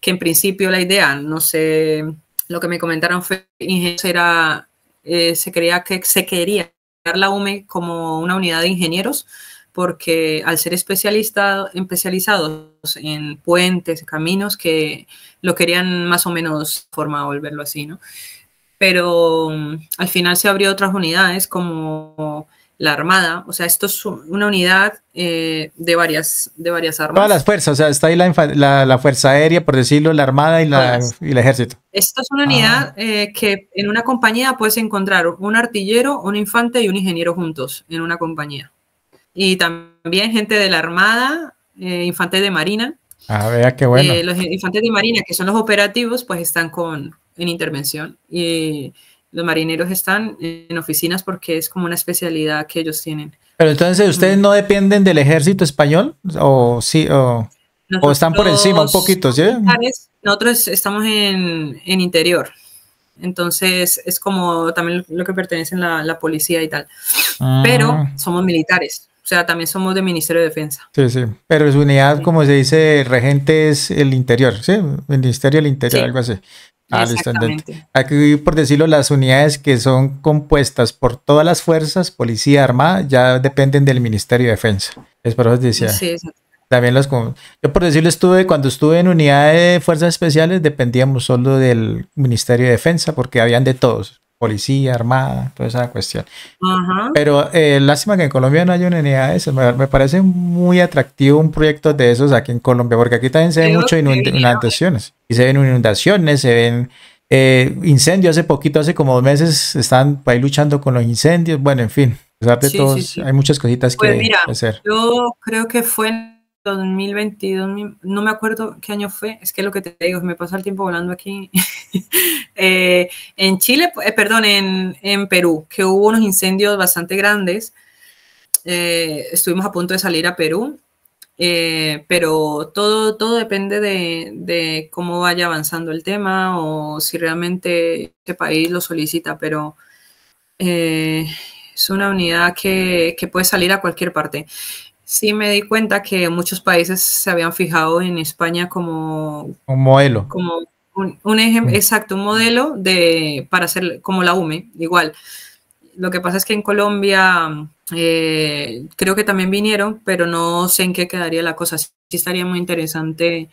que en principio la idea, no sé, lo que me comentaron fue, era, eh, se creía que se quería la UME como una unidad de ingenieros, porque al ser especializados en puentes, caminos, que lo querían más o menos forma volverlo así, ¿no? Pero mm, al final se abrió otras unidades como la Armada, o sea, esto es una unidad eh, de, varias, de varias armas. Todas las fuerzas, o sea, está ahí la, Fuerza Aérea, por decirlo, la Armada y, la, y el Ejército. Esto es una unidad ah. eh, que en una compañía puedes encontrar un artillero, un infante y un ingeniero juntos en una compañía y también gente de la Armada, eh, infantes de Marina. Ah, vea qué bueno. Eh, los infantes de Marina, que son los operativos, pues están con, en intervención. Y los marineros están en oficinas porque es como una especialidad que ellos tienen. Pero entonces, ¿ustedes no dependen del ejército español? ¿O sí? O, están por encima un poquito? ¿sí? Nosotros estamos en, en interior. Entonces es como también lo que pertenece a la, policía y tal. Pero ah. somos militares. O sea, también somos del Ministerio de Defensa. Sí, sí. Pero su unidad, como se dice, regente es el interior, ¿sí? Ministerio del Interior, algo así. Ah, Exactamente. Aquí, por decirlo, las unidades que son compuestas por todas las fuerzas, policía, armada, ya dependen del Ministerio de Defensa. Es por eso decía. Sí, También los, yo por decirlo estuve, cuando estuve en unidad de fuerzas especiales, dependíamos solo del Ministerio de Defensa, porque habían de todos policía, armada, toda esa cuestión. Pero eh, lástima que en Colombia no haya una unidad de eso. Me, parece muy atractivo un proyecto de esos aquí en Colombia, porque aquí también se ven mucho inundaciones. Y se ven inundaciones, se ven eh, incendios. Hace poquito, hace como dos meses, están ahí luchando con los incendios. Bueno, en fin, a pesar de todo, hay muchas cositas pues que hacer. Yo creo que fue 2022, no me acuerdo qué año fue, es que lo que te digo, me pasa el tiempo volando aquí. [laughs] Eh, en Chile, eh, perdón, en, Perú, que hubo unos incendios bastante grandes. Eh, estuvimos a punto de salir a Perú, pero todo, todo depende de, cómo vaya avanzando el tema o si realmente este país lo solicita, pero es una unidad que, que puede salir a cualquier parte sí me di cuenta que muchos países se habían fijado en España como un modelo. Como un, ejemplo, mm. exacto, un modelo de para hacer como la UME, igual. Lo que pasa es que en Colombia eh, creo que también vinieron, pero no sé en qué quedaría la cosa. Sí estaría muy interesante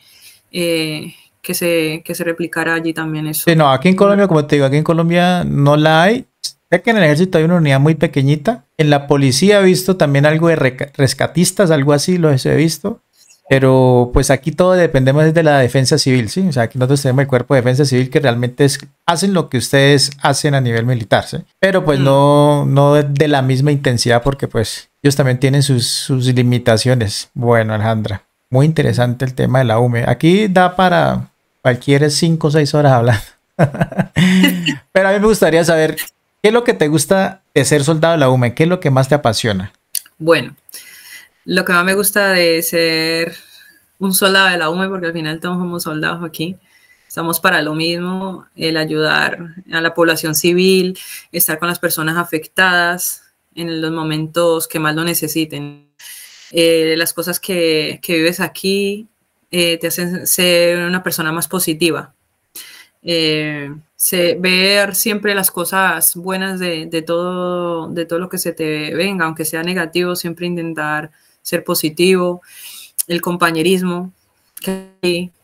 eh, que, se, que se replicara allí también eso. Sí, no, aquí en Colombia, como te digo, aquí en Colombia no la hay. Sé que en el ejército hay una unidad muy pequeñita. En la policía he visto también algo de rescatistas, algo así, lo he visto. Pero pues aquí todo dependemos de la defensa civil, ¿sí? O sea, aquí nosotros tenemos el cuerpo de defensa civil que realmente es, hacen lo que ustedes hacen a nivel militar, ¿sí? Pero pues mm. no, no de la misma intensidad porque pues ellos también tienen sus, sus limitaciones. Bueno, Alejandra, muy interesante el tema de la UME. Aquí da para cualquier 5 o 6 horas hablando. [laughs] Pero a mí me gustaría saber ¿Qué es lo que te gusta de ser soldado de la UME? ¿Qué es lo que más te apasiona? Bueno, lo que más me gusta de ser un soldado de la UME, porque al final todos somos soldados aquí, estamos para lo mismo, el ayudar a la población civil, estar con las personas afectadas en los momentos que más lo necesiten. Eh, las cosas que, vives aquí eh, te hacen ser una persona más positiva. Eh, ver siempre las cosas buenas de, todo, de todo lo que se te venga, aunque sea negativo, siempre intentar ser positivo, el compañerismo,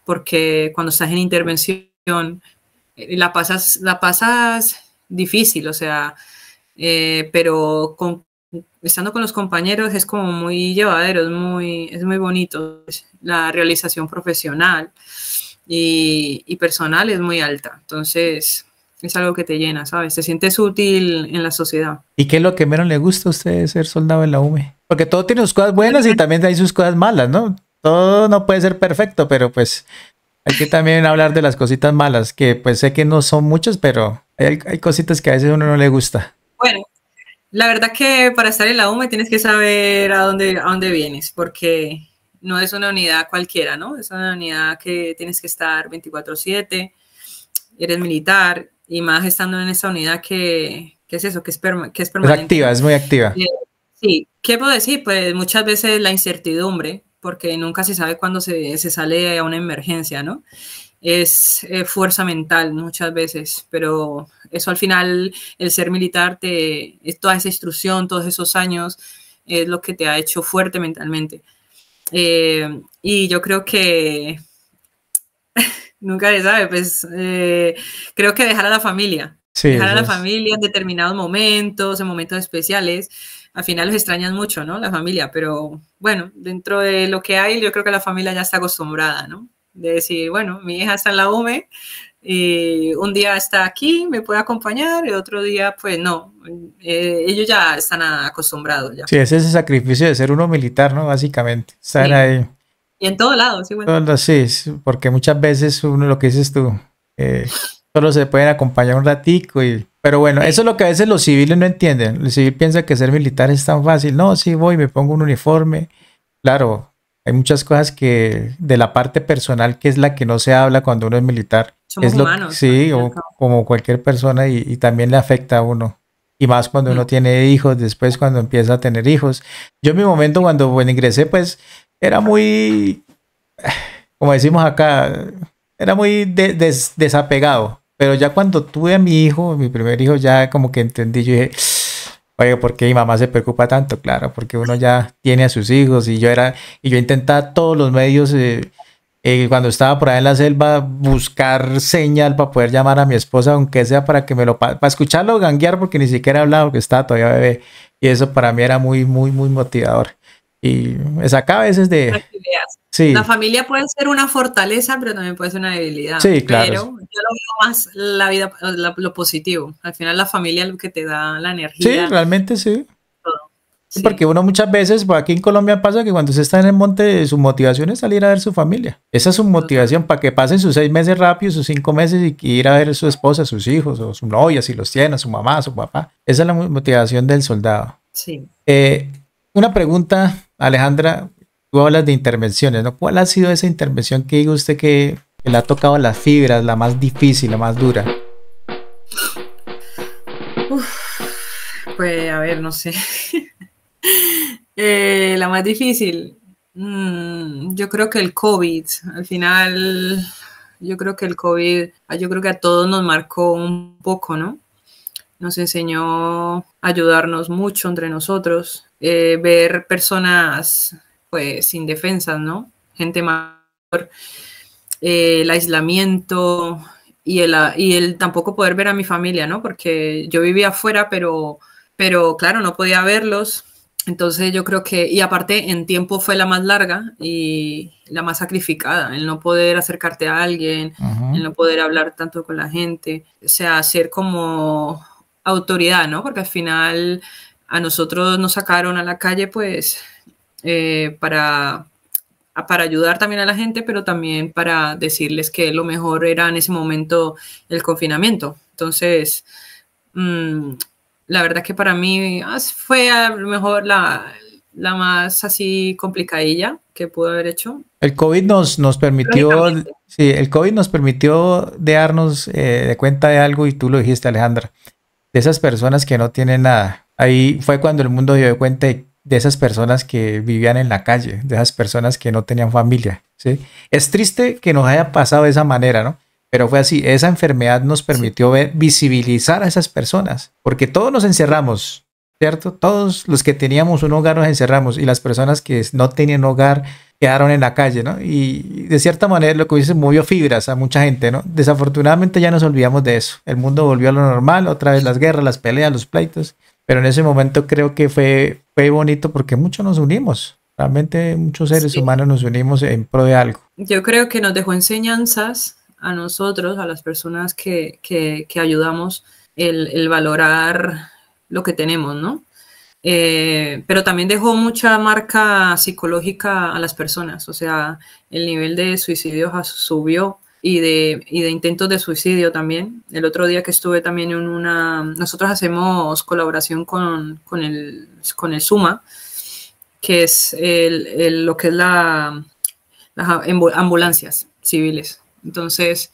porque cuando estás en intervención eh, la pasas, la pasas difícil, o sea, eh, pero estando con los compañeros es como muy llevadero, es muy, es muy bonito, la realización profesional y, personal es muy alta. Entonces, es algo que te llena, ¿sabes? Te sientes útil en la sociedad. ¿Y qué es lo que menos le gusta a usted ser soldado en la UME? Porque todo tiene sus cosas buenas y también hay sus cosas malas, ¿no? Todo no puede ser perfecto, pero pues hay que también hablar de las cositas malas, que pues sé que no son muchas, pero hay, hay cositas que a veces a uno no le gusta. Bueno, la verdad que para estar en la UME tienes que saber a dónde, a dónde vienes, porque no es una unidad cualquiera, ¿no? Es una unidad que tienes que estar 24/7, eres militar y más estando en esa unidad que, es eso, que es, que es permanente. Es activa, es muy activa. Eh, sí, ¿qué puedo decir? Pues muchas veces la incertidumbre, porque nunca se sabe cuándo se, sale a una emergencia, ¿no? Es eh, fuerza mental muchas veces, pero eso al final, el ser militar, te, toda esa instrucción, todos esos años, es lo que te ha hecho fuerte mentalmente. Eh, y yo creo que [laughs] nunca se sabe, pues eh, creo que dejar a la familia, dejar a la familia en determinados momentos, en momentos especiales, al final los extrañan mucho, ¿no? La familia, pero bueno, dentro de lo que hay, yo creo que la familia ya está acostumbrada, ¿no? De decir, bueno, mi hija está en la UME, y un día está aquí, me puede acompañar, y otro día, pues no. Eh, ellos ya están acostumbrados. Ya. Sí, ese es el sacrificio de ser uno militar, ¿no? Básicamente. Estar ahí. Y en todo lado, sí, bueno. Sí, porque muchas veces uno lo que dices tú, eh, solo se pueden acompañar un ratico y... Pero bueno, eso es lo que a veces los civiles no entienden. El civil piensa que ser militar es tan fácil. No, sí, voy, me pongo un uniforme. Claro, Hay muchas cosas que de la parte personal que es la que no se habla cuando uno es militar. Somos es lo, humanos. Sí, o, como cualquier persona y, y, también le afecta a uno. Y más cuando uno tiene hijos, después cuando empieza a tener hijos. Yo en mi momento cuando bueno, ingresé, pues era muy, como decimos acá, era muy de, des, desapegado. Pero ya cuando tuve a mi hijo, mi primer hijo, ya como que entendí, yo dije, Oye, ¿por qué mi mamá se preocupa tanto? Claro, porque uno ya tiene a sus hijos y yo era, y yo intentaba todos los medios, eh, eh, cuando estaba por ahí en la selva, buscar señal para poder llamar a mi esposa, aunque sea para que me lo, para escucharlo ganguear, porque ni siquiera hablaba, porque estaba todavía bebé. Y eso para mí era muy, muy, muy motivador. Y me sacaba a veces de... Sí. La familia puede ser una fortaleza, pero también puede ser una debilidad. Sí, claro. Pero yo lo veo más la vida, lo positivo. Al final la familia es lo que te da la energía. Sí, realmente sí. Todo. Sí. Porque uno muchas veces, aquí en Colombia pasa que cuando se está en el monte, su motivación es salir a ver su familia. Esa es su motivación para que pasen sus seis meses rápido, sus cinco meses y ir a ver a su esposa, a sus hijos, o su novia, si los tiene, a su mamá, a su papá. Esa es la motivación del soldado. Sí. Eh, una pregunta, Alejandra, tú hablas de intervenciones, ¿no? ¿Cuál ha sido esa intervención que diga usted que, le ha tocado las fibras, la más difícil, la más dura? Uf, pues a ver, no sé. [laughs] eh, la más difícil, mm, yo creo que el COVID, al final, yo creo que el COVID, yo creo que a todos nos marcó un poco, ¿no? Nos enseñó a ayudarnos mucho entre nosotros, eh, ver personas pues indefensas, ¿no? Gente mayor, eh, el aislamiento y el, y el tampoco poder ver a mi familia, ¿no? Porque yo vivía afuera, pero, pero claro, no podía verlos. Entonces yo creo que, y aparte en tiempo fue la más larga y la más sacrificada, el no poder acercarte a alguien, uh -huh. el no poder hablar tanto con la gente, o sea, ser como autoridad, ¿no? Porque al final a nosotros nos sacaron a la calle, pues eh, para, para ayudar también a la gente, pero también para decirles que lo mejor era en ese momento el confinamiento. Entonces, mmm, la verdad que para mí ah, fue a lo mejor la, la más así complicadilla que pude haber hecho. El COVID nos, nos permitió, sí, el COVID nos permitió darnos eh, de cuenta de algo y tú lo dijiste, Alejandra, de esas personas que no tienen nada. Ahí fue cuando el mundo dio cuenta de de esas personas que vivían en la calle, de esas personas que no tenían familia. ¿sí? Es triste que nos haya pasado de esa manera, ¿no? Pero fue así, esa enfermedad nos permitió ver, visibilizar a esas personas, porque todos nos encerramos, ¿cierto? Todos los que teníamos un hogar nos encerramos y las personas que no tenían hogar quedaron en la calle, ¿no? Y de cierta manera lo que hubiese movió fibras a mucha gente, ¿no? Desafortunadamente ya nos olvidamos de eso. El mundo volvió a lo normal, otra vez las guerras, las peleas, los pleitos. Pero en ese momento creo que fue, fue bonito porque muchos nos unimos. Realmente muchos seres sí. humanos nos unimos en pro de algo. Yo creo que nos dejó enseñanzas a nosotros, a las personas que, que, que ayudamos, el, el, valorar lo que tenemos, ¿no? Eh, pero también dejó mucha marca psicológica a las personas, o sea, el nivel de suicidios subió y de, y de intentos de suicidio también. El otro día que estuve también en una... Nosotros hacemos colaboración con, con, el, con el SUMA, que es el, el, lo que es la, las ambulancias civiles. Entonces,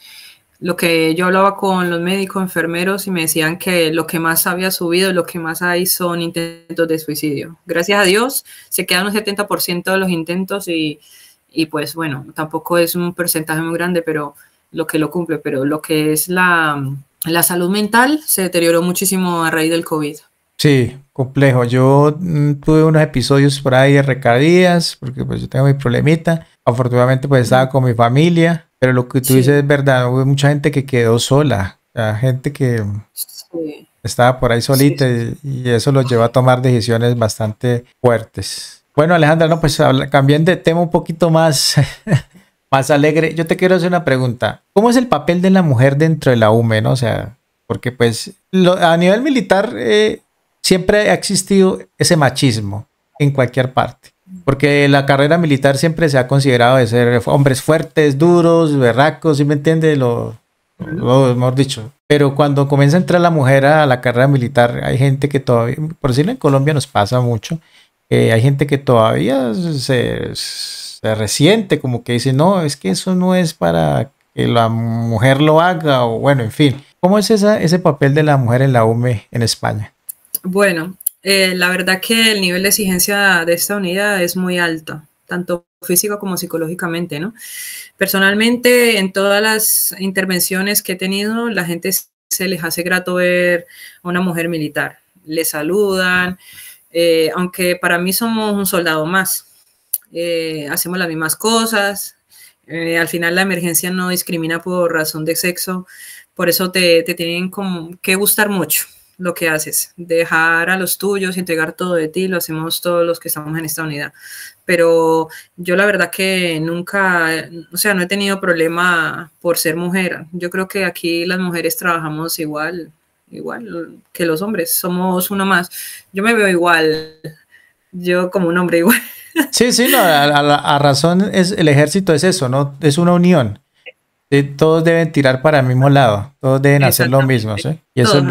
lo que yo hablaba con los médicos, enfermeros, y me decían que lo que más había subido, lo que más hay son intentos de suicidio. Gracias a Dios, se quedan un 70% de los intentos y y pues bueno, tampoco es un porcentaje muy grande, pero lo que lo cumple, pero lo que es la, la salud mental se deterioró muchísimo a raíz del COVID. Sí, complejo. Yo mm, tuve unos episodios por ahí de recadías, porque pues yo tengo mi problemita. Afortunadamente pues estaba con mi familia, pero lo que tú sí. dices es verdad, hubo mucha gente que quedó sola, gente que sí. estaba por ahí solita sí, y, y eso los llevó a tomar decisiones bastante fuertes. Bueno, Alejandra, no, pues cambiando de tema un poquito más, [laughs] más alegre, yo te quiero hacer una pregunta. ¿Cómo es el papel de la mujer dentro de la UME, no? O sea, porque pues lo, a nivel militar eh, siempre ha existido ese machismo en cualquier parte. Porque la carrera militar siempre se ha considerado de ser hombres fuertes, duros, berracos, ¿sí me entiende? Lo, lo hemos dicho. Pero cuando comienza a entrar la mujer a la carrera militar, hay gente que todavía, por decirlo en Colombia nos pasa mucho, eh, hay gente que todavía se, reciente, como que dice, no, es que eso no es para que la mujer lo haga, o bueno, en fin. ¿Cómo es esa, ese papel de la mujer en la UME en España? Bueno, eh, la verdad que el nivel de exigencia de esta unidad es muy alto, tanto físico como psicológicamente, ¿no? Personalmente, en todas las intervenciones que he tenido, la gente se les hace grato ver a una mujer militar. Le saludan, eh, aunque para mí somos un soldado más. Eh, hacemos las mismas cosas. Al final la emergencia no discrimina por razón de sexo, por eso te, te tienen que gustar mucho lo que haces, dejar a los tuyos, entregar todo de ti, lo hacemos todos los que estamos en esta unidad. Pero yo la verdad que nunca, o sea, no he tenido problema por ser mujer. Yo creo que aquí las mujeres trabajamos igual, igual que los hombres, somos uno más. Yo me veo igual, yo como un hombre igual. Sí, sí, no, a, razón es el ejército es eso, ¿no? Es una unión. Todos deben tirar para el mismo lado, todos deben hacer lo mismo, ¿sí? Y eso,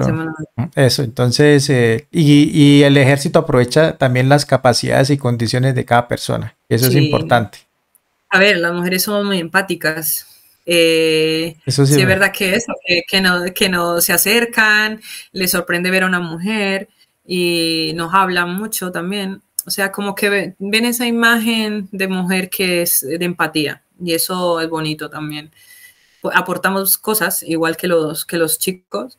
eso, entonces, eh, y, y, el ejército aprovecha también las capacidades y condiciones de cada persona, eso es importante. A ver, las mujeres somos muy empáticas, eh, Eso sí, es verdad que eso, que, no, que no se acercan, les sorprende ver a una mujer y nos hablan mucho también. O sea, como que ven, esa imagen de mujer que es de empatía y eso es bonito también. Aportamos cosas, igual que los, que los chicos,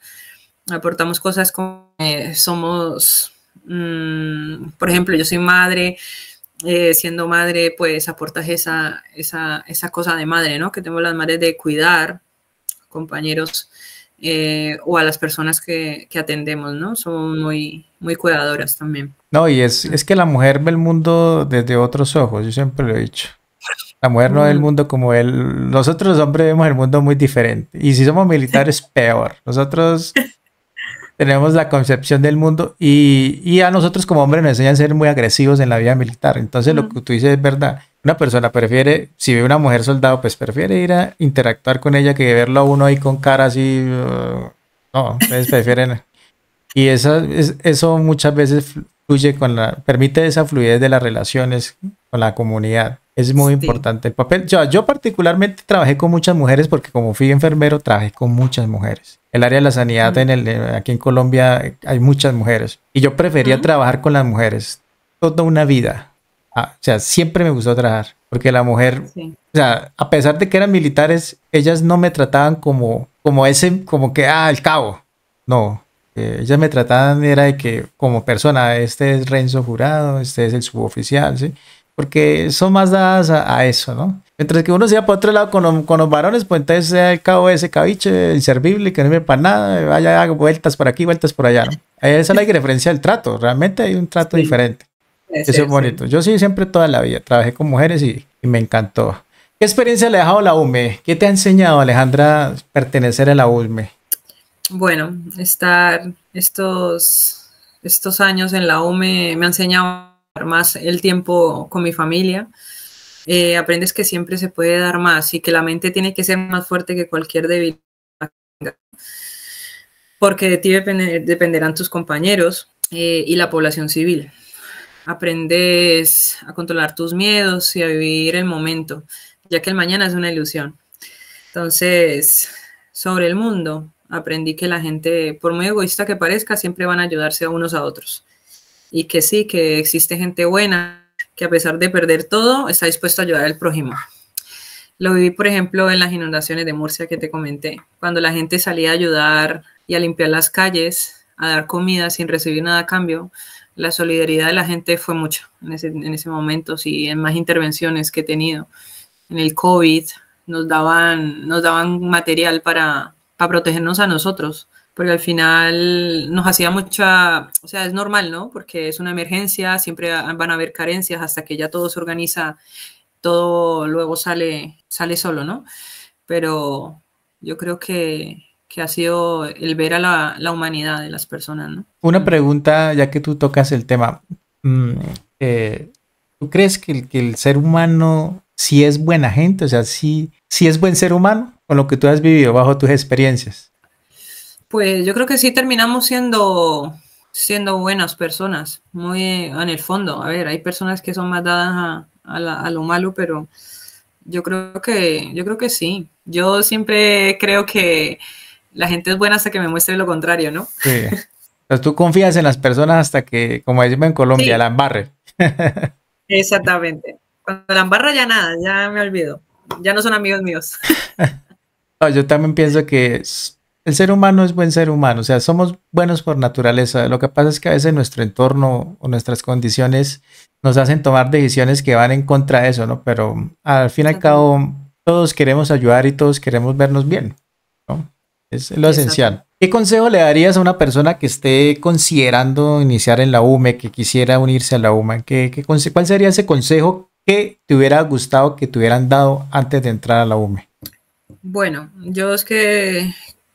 aportamos cosas como eh, somos, mm, por ejemplo, yo soy madre, eh, siendo madre, pues aportas esa, esa, esa, cosa de madre, ¿no? Que tenemos las madres de cuidar compañeros eh, o a las personas que, que, atendemos, ¿no? Somos muy, muy cuidadoras también. No, y es, es que la mujer ve el mundo desde otros ojos, yo siempre lo he dicho. La mujer no ve el mm. mundo como él. Nosotros los hombres vemos el mundo muy diferente. Y si somos militares, [laughs] peor. Nosotros [laughs] tenemos la concepción del mundo y, y, a nosotros como hombres nos enseñan a ser muy agresivos en la vida militar. Entonces lo que tú dices es verdad. Una persona prefiere, si ve una mujer soldado, pues prefiere ir a interactuar con ella que verlo a uno ahí con cara así. Uh, no, ustedes prefieren. Y eso, es, eso muchas veces fluye con la, permite esa fluidez de las relaciones con la comunidad. Es muy importante el papel. Yo, yo particularmente trabajé con muchas mujeres porque como fui enfermero, trabajé con muchas mujeres. El área de la sanidad en el, eh, aquí en Colombia hay muchas mujeres. Y yo prefería trabajar con las mujeres toda una vida. Ah, o sea, siempre me gustó trabajar. Porque la mujer, o sea, a pesar de que eran militares, ellas no me trataban como, como ese, como que, ah, el cabo. No, eh, ellas me trataban era de que como persona, este es Renzo Jurado, este es el suboficial, ¿sí? Porque son más dadas a, eso, ¿no? Mientras que uno se va para otro lado con, con los varones, pues entonces sea el cabo ese cabiche inservible que no me para nada, vaya haga vueltas por aquí, vueltas por allá, ¿no? Esa es la diferencia del trato, realmente hay un trato diferente. Eso es bonito. Yo sí, siempre toda la vida trabajé con mujeres y, y, me encantó. ¿Qué experiencia le ha dejado la UME? ¿Qué te ha enseñado, Alejandra, pertenecer a la UME? Bueno, estar estos, estos años en la UME me ha enseñado más el tiempo con mi familia. Eh, aprendes que siempre se puede dar más y que la mente tiene que ser más fuerte que cualquier debilidad. Porque de ti dependerán tus compañeros eh, y la población civil. Aprendes a controlar tus miedos y a vivir el momento, ya que el mañana es una ilusión. Entonces, sobre el mundo, aprendí que la gente, por muy egoísta que parezca, siempre van a ayudarse a unos a otros y que sí, que existe gente buena, que a pesar de perder todo, está dispuesto a ayudar al prójimo. Lo viví, por ejemplo, en las inundaciones de Murcia que te comenté, cuando la gente salía a ayudar y a limpiar las calles, a dar comida sin recibir nada a cambio. La solidaridad de la gente fue mucho en ese, en ese momento, sí, en más intervenciones que he tenido. En el COVID nos daban, nos daban material para, para protegernos a nosotros porque al final nos hacía mucha, o sea, es normal, ¿no? Porque es una emergencia, siempre van a haber carencias hasta que ya todo se organiza, todo luego sale, sale solo, ¿no? Pero yo creo que, que ha sido el ver a la, la, humanidad de las personas, ¿no? Una pregunta, ya que tú tocas el tema, mm, eh, ¿tú crees que el, que el ser humano sí es buena gente? O sea, sí, sí es buen ser humano con lo que tú has vivido bajo tus experiencias. Pues yo creo que sí terminamos siendo, siendo buenas personas, muy en el fondo. A ver, hay personas que son más dadas a, lo malo, pero yo creo que, yo creo que sí. Yo siempre creo que la gente es buena hasta que me muestre lo contrario, ¿no? Sí. Entonces tú confías en las personas hasta que, como decimos en Colombia, la embarre. [laughs] Exactamente. Cuando la embarra ya nada, ya me olvido. Ya no son amigos míos. [laughs] yo también pienso que el ser humano es buen ser humano, o sea, somos buenos por naturaleza. Lo que pasa es que a veces nuestro entorno o nuestras condiciones nos hacen tomar decisiones que van en contra de eso, ¿no? Pero al fin y al cabo, todos queremos ayudar y todos queremos vernos bien, ¿no? Es lo esencial. ¿Qué consejo le darías a una persona que esté considerando iniciar en la UME, que quisiera unirse a la UME? ¿Qué, qué, cuál sería ese consejo que te hubiera gustado que te hubieran dado antes de entrar a la UME? Bueno, yo es que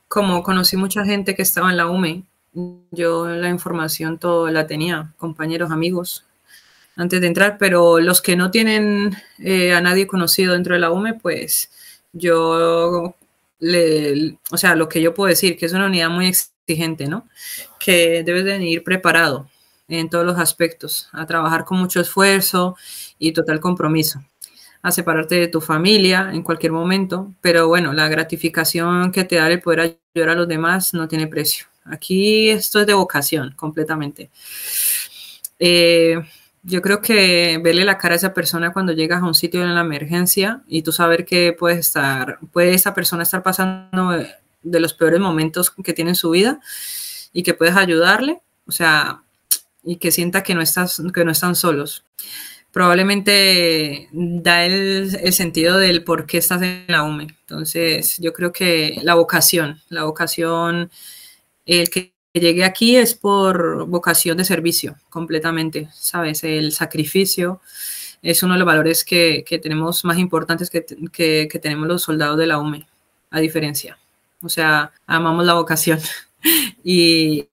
como conocí mucha gente que estaba en la UME, yo la información todo la tenía, compañeros, amigos, antes de entrar, pero los que no tienen eh, a nadie conocido dentro de la UME, pues yo, le, o sea, lo que yo puedo decir, que es una unidad muy exigente, ¿no? Que debes de ir preparado en todos los aspectos, a trabajar con mucho esfuerzo y total compromiso separarte de tu familia en cualquier momento, pero bueno, la gratificación que te da el poder ayudar a los demás no tiene precio. Aquí esto es de vocación completamente. Eh, yo creo que verle la cara a esa persona cuando llegas a un sitio en la emergencia y tú saber que puede estar, puede esa persona estar pasando de los peores momentos que tiene en su vida y que puedes ayudarle, o sea, y que sienta que no estás, que no están solos probablemente da el, sentido del por qué estás en la UME. Entonces, yo creo que la vocación, la vocación, el que llegue aquí es por vocación de servicio, completamente, ¿sabes? El sacrificio es uno de los valores que, tenemos más importantes que, que tenemos los soldados de la UME, a diferencia. O sea, amamos la vocación. [laughs] y,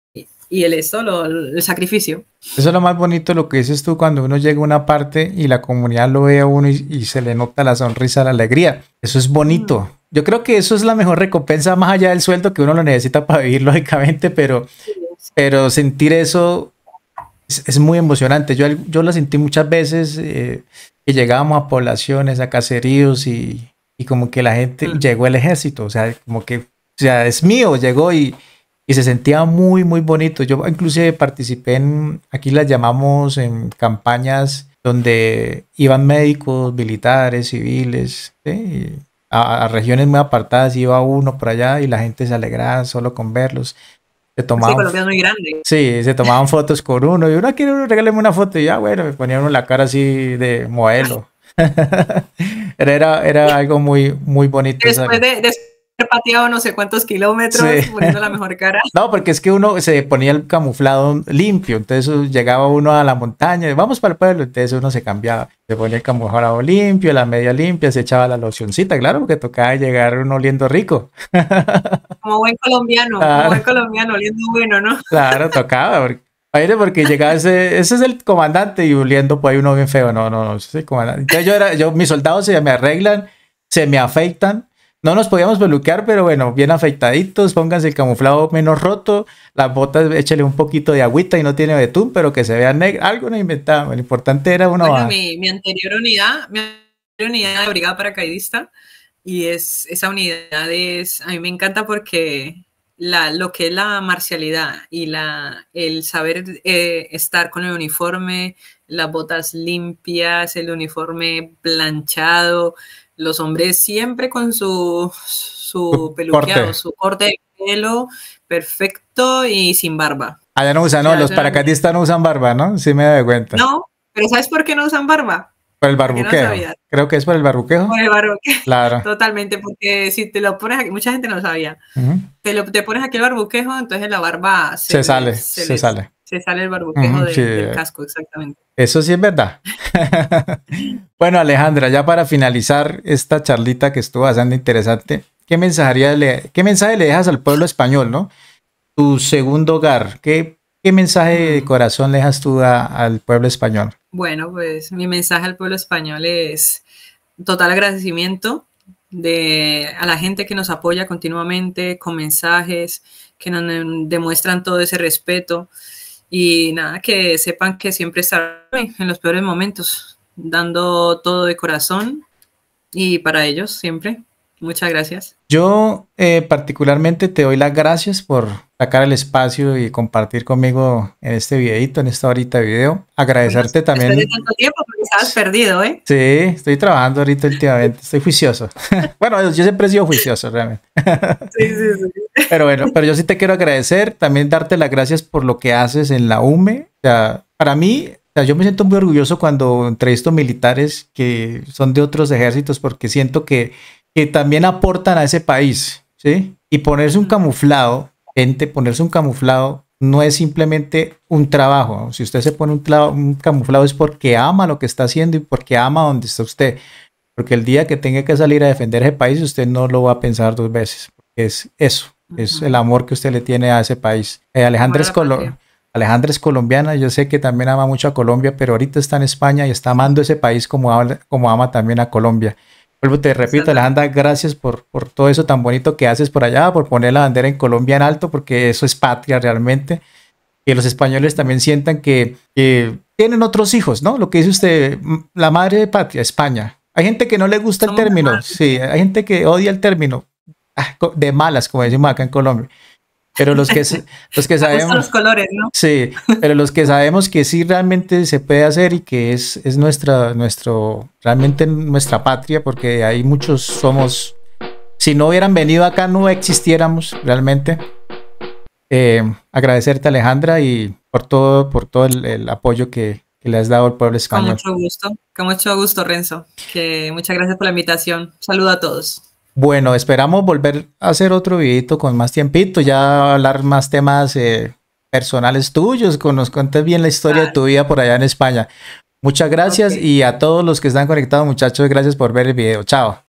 y el esto, el sacrificio. Eso es lo más bonito, lo que dices tú, cuando uno llega a una parte y la comunidad lo ve a uno y, se le nota la sonrisa, la alegría. Eso es bonito. Mm. Yo creo que eso es la mejor recompensa, más allá del sueldo que uno lo necesita para vivir, [laughs] lógicamente, pero, pero sentir eso es, muy emocionante. Yo, yo lo sentí muchas veces eh, que llegábamos a poblaciones, a caseríos y, y como que la gente mm. llegó el ejército, o sea, como que, o sea, es mío, llegó y y se sentía muy, muy bonito. Yo inclusive participé en, aquí las llamamos en campañas donde iban médicos, militares, civiles, a, regiones muy apartadas iba uno por allá y la gente se alegraba solo con verlos. Se tomaban, sí, muy grande. Sí, se tomaban fotos con uno y uno quiere regalarme una foto y ya, bueno, me ponían la cara así de modelo. [laughs] era, era algo muy, muy bonito. Después de, pateado no sé cuántos kilómetros poniendo la mejor cara. [laughs] No, porque es que uno se ponía el camuflado limpio, entonces llegaba uno a la montaña, vamos para el pueblo, entonces uno se cambiaba, se ponía el camuflado limpio, la media limpia, se echaba la locioncita, claro, porque tocaba llegar uno oliendo rico. [laughs] Como buen colombiano, como buen colombiano, oliendo bueno, ¿no? [laughs] Claro, tocaba, porque, porque llegaba ese, ese es el comandante y oliendo pues uno bien feo, no, no, no, ese comandante. Entonces yo era, yo, mis soldados se me arreglan, se me afeitan, no nos podíamos peluquear, pero bueno, bien afeitaditos, pónganse el camuflado menos roto, las botas échale un poquito de agüita y no tiene betún, pero que se vea negro, algo no inventaba, lo importante era una... Bueno, mi, anterior unidad, mi anterior unidad de brigada paracaidista, y es, esa unidad es, a mí me encanta porque la, lo que es la marcialidad y la, el saber eh, estar con el uniforme, las botas limpias, el uniforme planchado, los hombres siempre con su, su peluqueado, su corte de pelo perfecto y sin barba. Allá no usan, no, los paracaidistas no usan barba, ¿no? Sí me doy cuenta. No, pero ¿sabes por qué no usan barba? Por el barbuqueo. Creo que es por el barbuqueo. Por el barbuqueo. Claro. [laughs] Totalmente, porque si te lo pones aquí, mucha gente no lo sabía. te, lo, te pones aquí el barbuquejo, entonces la barba se, sale, se, sale. Se sale el barbuquejo del casco, exactamente. Eso sí es verdad. [laughs] bueno, Alejandra, ya para finalizar esta charlita que estuvo bastante interesante, ¿qué, le, ¿qué mensaje le dejas al pueblo español, no? Tu segundo hogar, ¿qué, qué mensaje de mm. corazón le dejas tú al pueblo español? Bueno, pues mi mensaje al pueblo español es total agradecimiento de, a la gente que nos apoya continuamente con mensajes, que nos demuestran todo ese respeto y nada, que sepan que siempre estarán en los peores momentos. dando todo de corazón y para ellos siempre. Muchas gracias. Yo eh, particularmente te doy las gracias por sacar el espacio y compartir conmigo en este videito, en esta horita de video. Agradecerte también. Estoy tanto tiempo porque estabas perdido, ¿eh? Sí, estoy trabajando ahorita últimamente, estoy juicioso. [laughs] bueno, yo siempre he sido juicioso, realmente. sí, sí, sí. [laughs] Pero bueno, pero yo sí te quiero agradecer, también darte las gracias por lo que haces en la UME. O sea, para mí, o sea, yo me siento muy orgulloso cuando entrevisto militares que son de otros ejércitos porque siento que que también aportan a ese país, ¿sí? Y ponerse un camuflado, ponerse un camuflado no es simplemente un trabajo. Si usted se pone un, camuflado es porque ama lo que está haciendo y porque ama donde está usted. Porque el día que tenga que salir a defender ese país, usted no lo va a pensar dos veces. Es eso, es el amor que usted le tiene a ese país. Eh, Alejandra, es Alejandra es colombiana, yo sé que también ama mucho a Colombia, pero ahorita está en España y está amando ese país como como ama también a Colombia. Vuelvo, te repito, Alejandra, gracias por, por todo eso tan bonito que haces por allá, por poner la bandera en Colombia en alto, porque eso es patria realmente. Que los españoles también sientan que, tienen otros hijos, ¿no? Lo que dice usted, la madre de patria, España. Hay gente que no le gusta el término, sí, hay gente que odia el término, ah, de malas, como decimos acá en Colombia. Pero los que, [laughs] los que sabemos... los colores, ¿no? Sí, pero los que sabemos que sí realmente se puede hacer y que es, es nuestra, nuestro, realmente nuestra patria, porque hay muchos somos... Si no hubieran venido acá no existiéramos realmente. Eh, agradecerte Alejandra y por todo, por todo el, apoyo que, que, le has dado al pueblo español. Con mucho gusto, con mucho gusto Renzo. Que muchas gracias por la invitación. Saludo a todos. Bueno, esperamos volver a hacer otro videito con más tiempito, ya hablar más temas eh, personales tuyos, que nos cuentes bien la historia de tu vida por allá en España. Muchas gracias y a todos los que están conectados, muchachos, gracias por ver el video. Chao.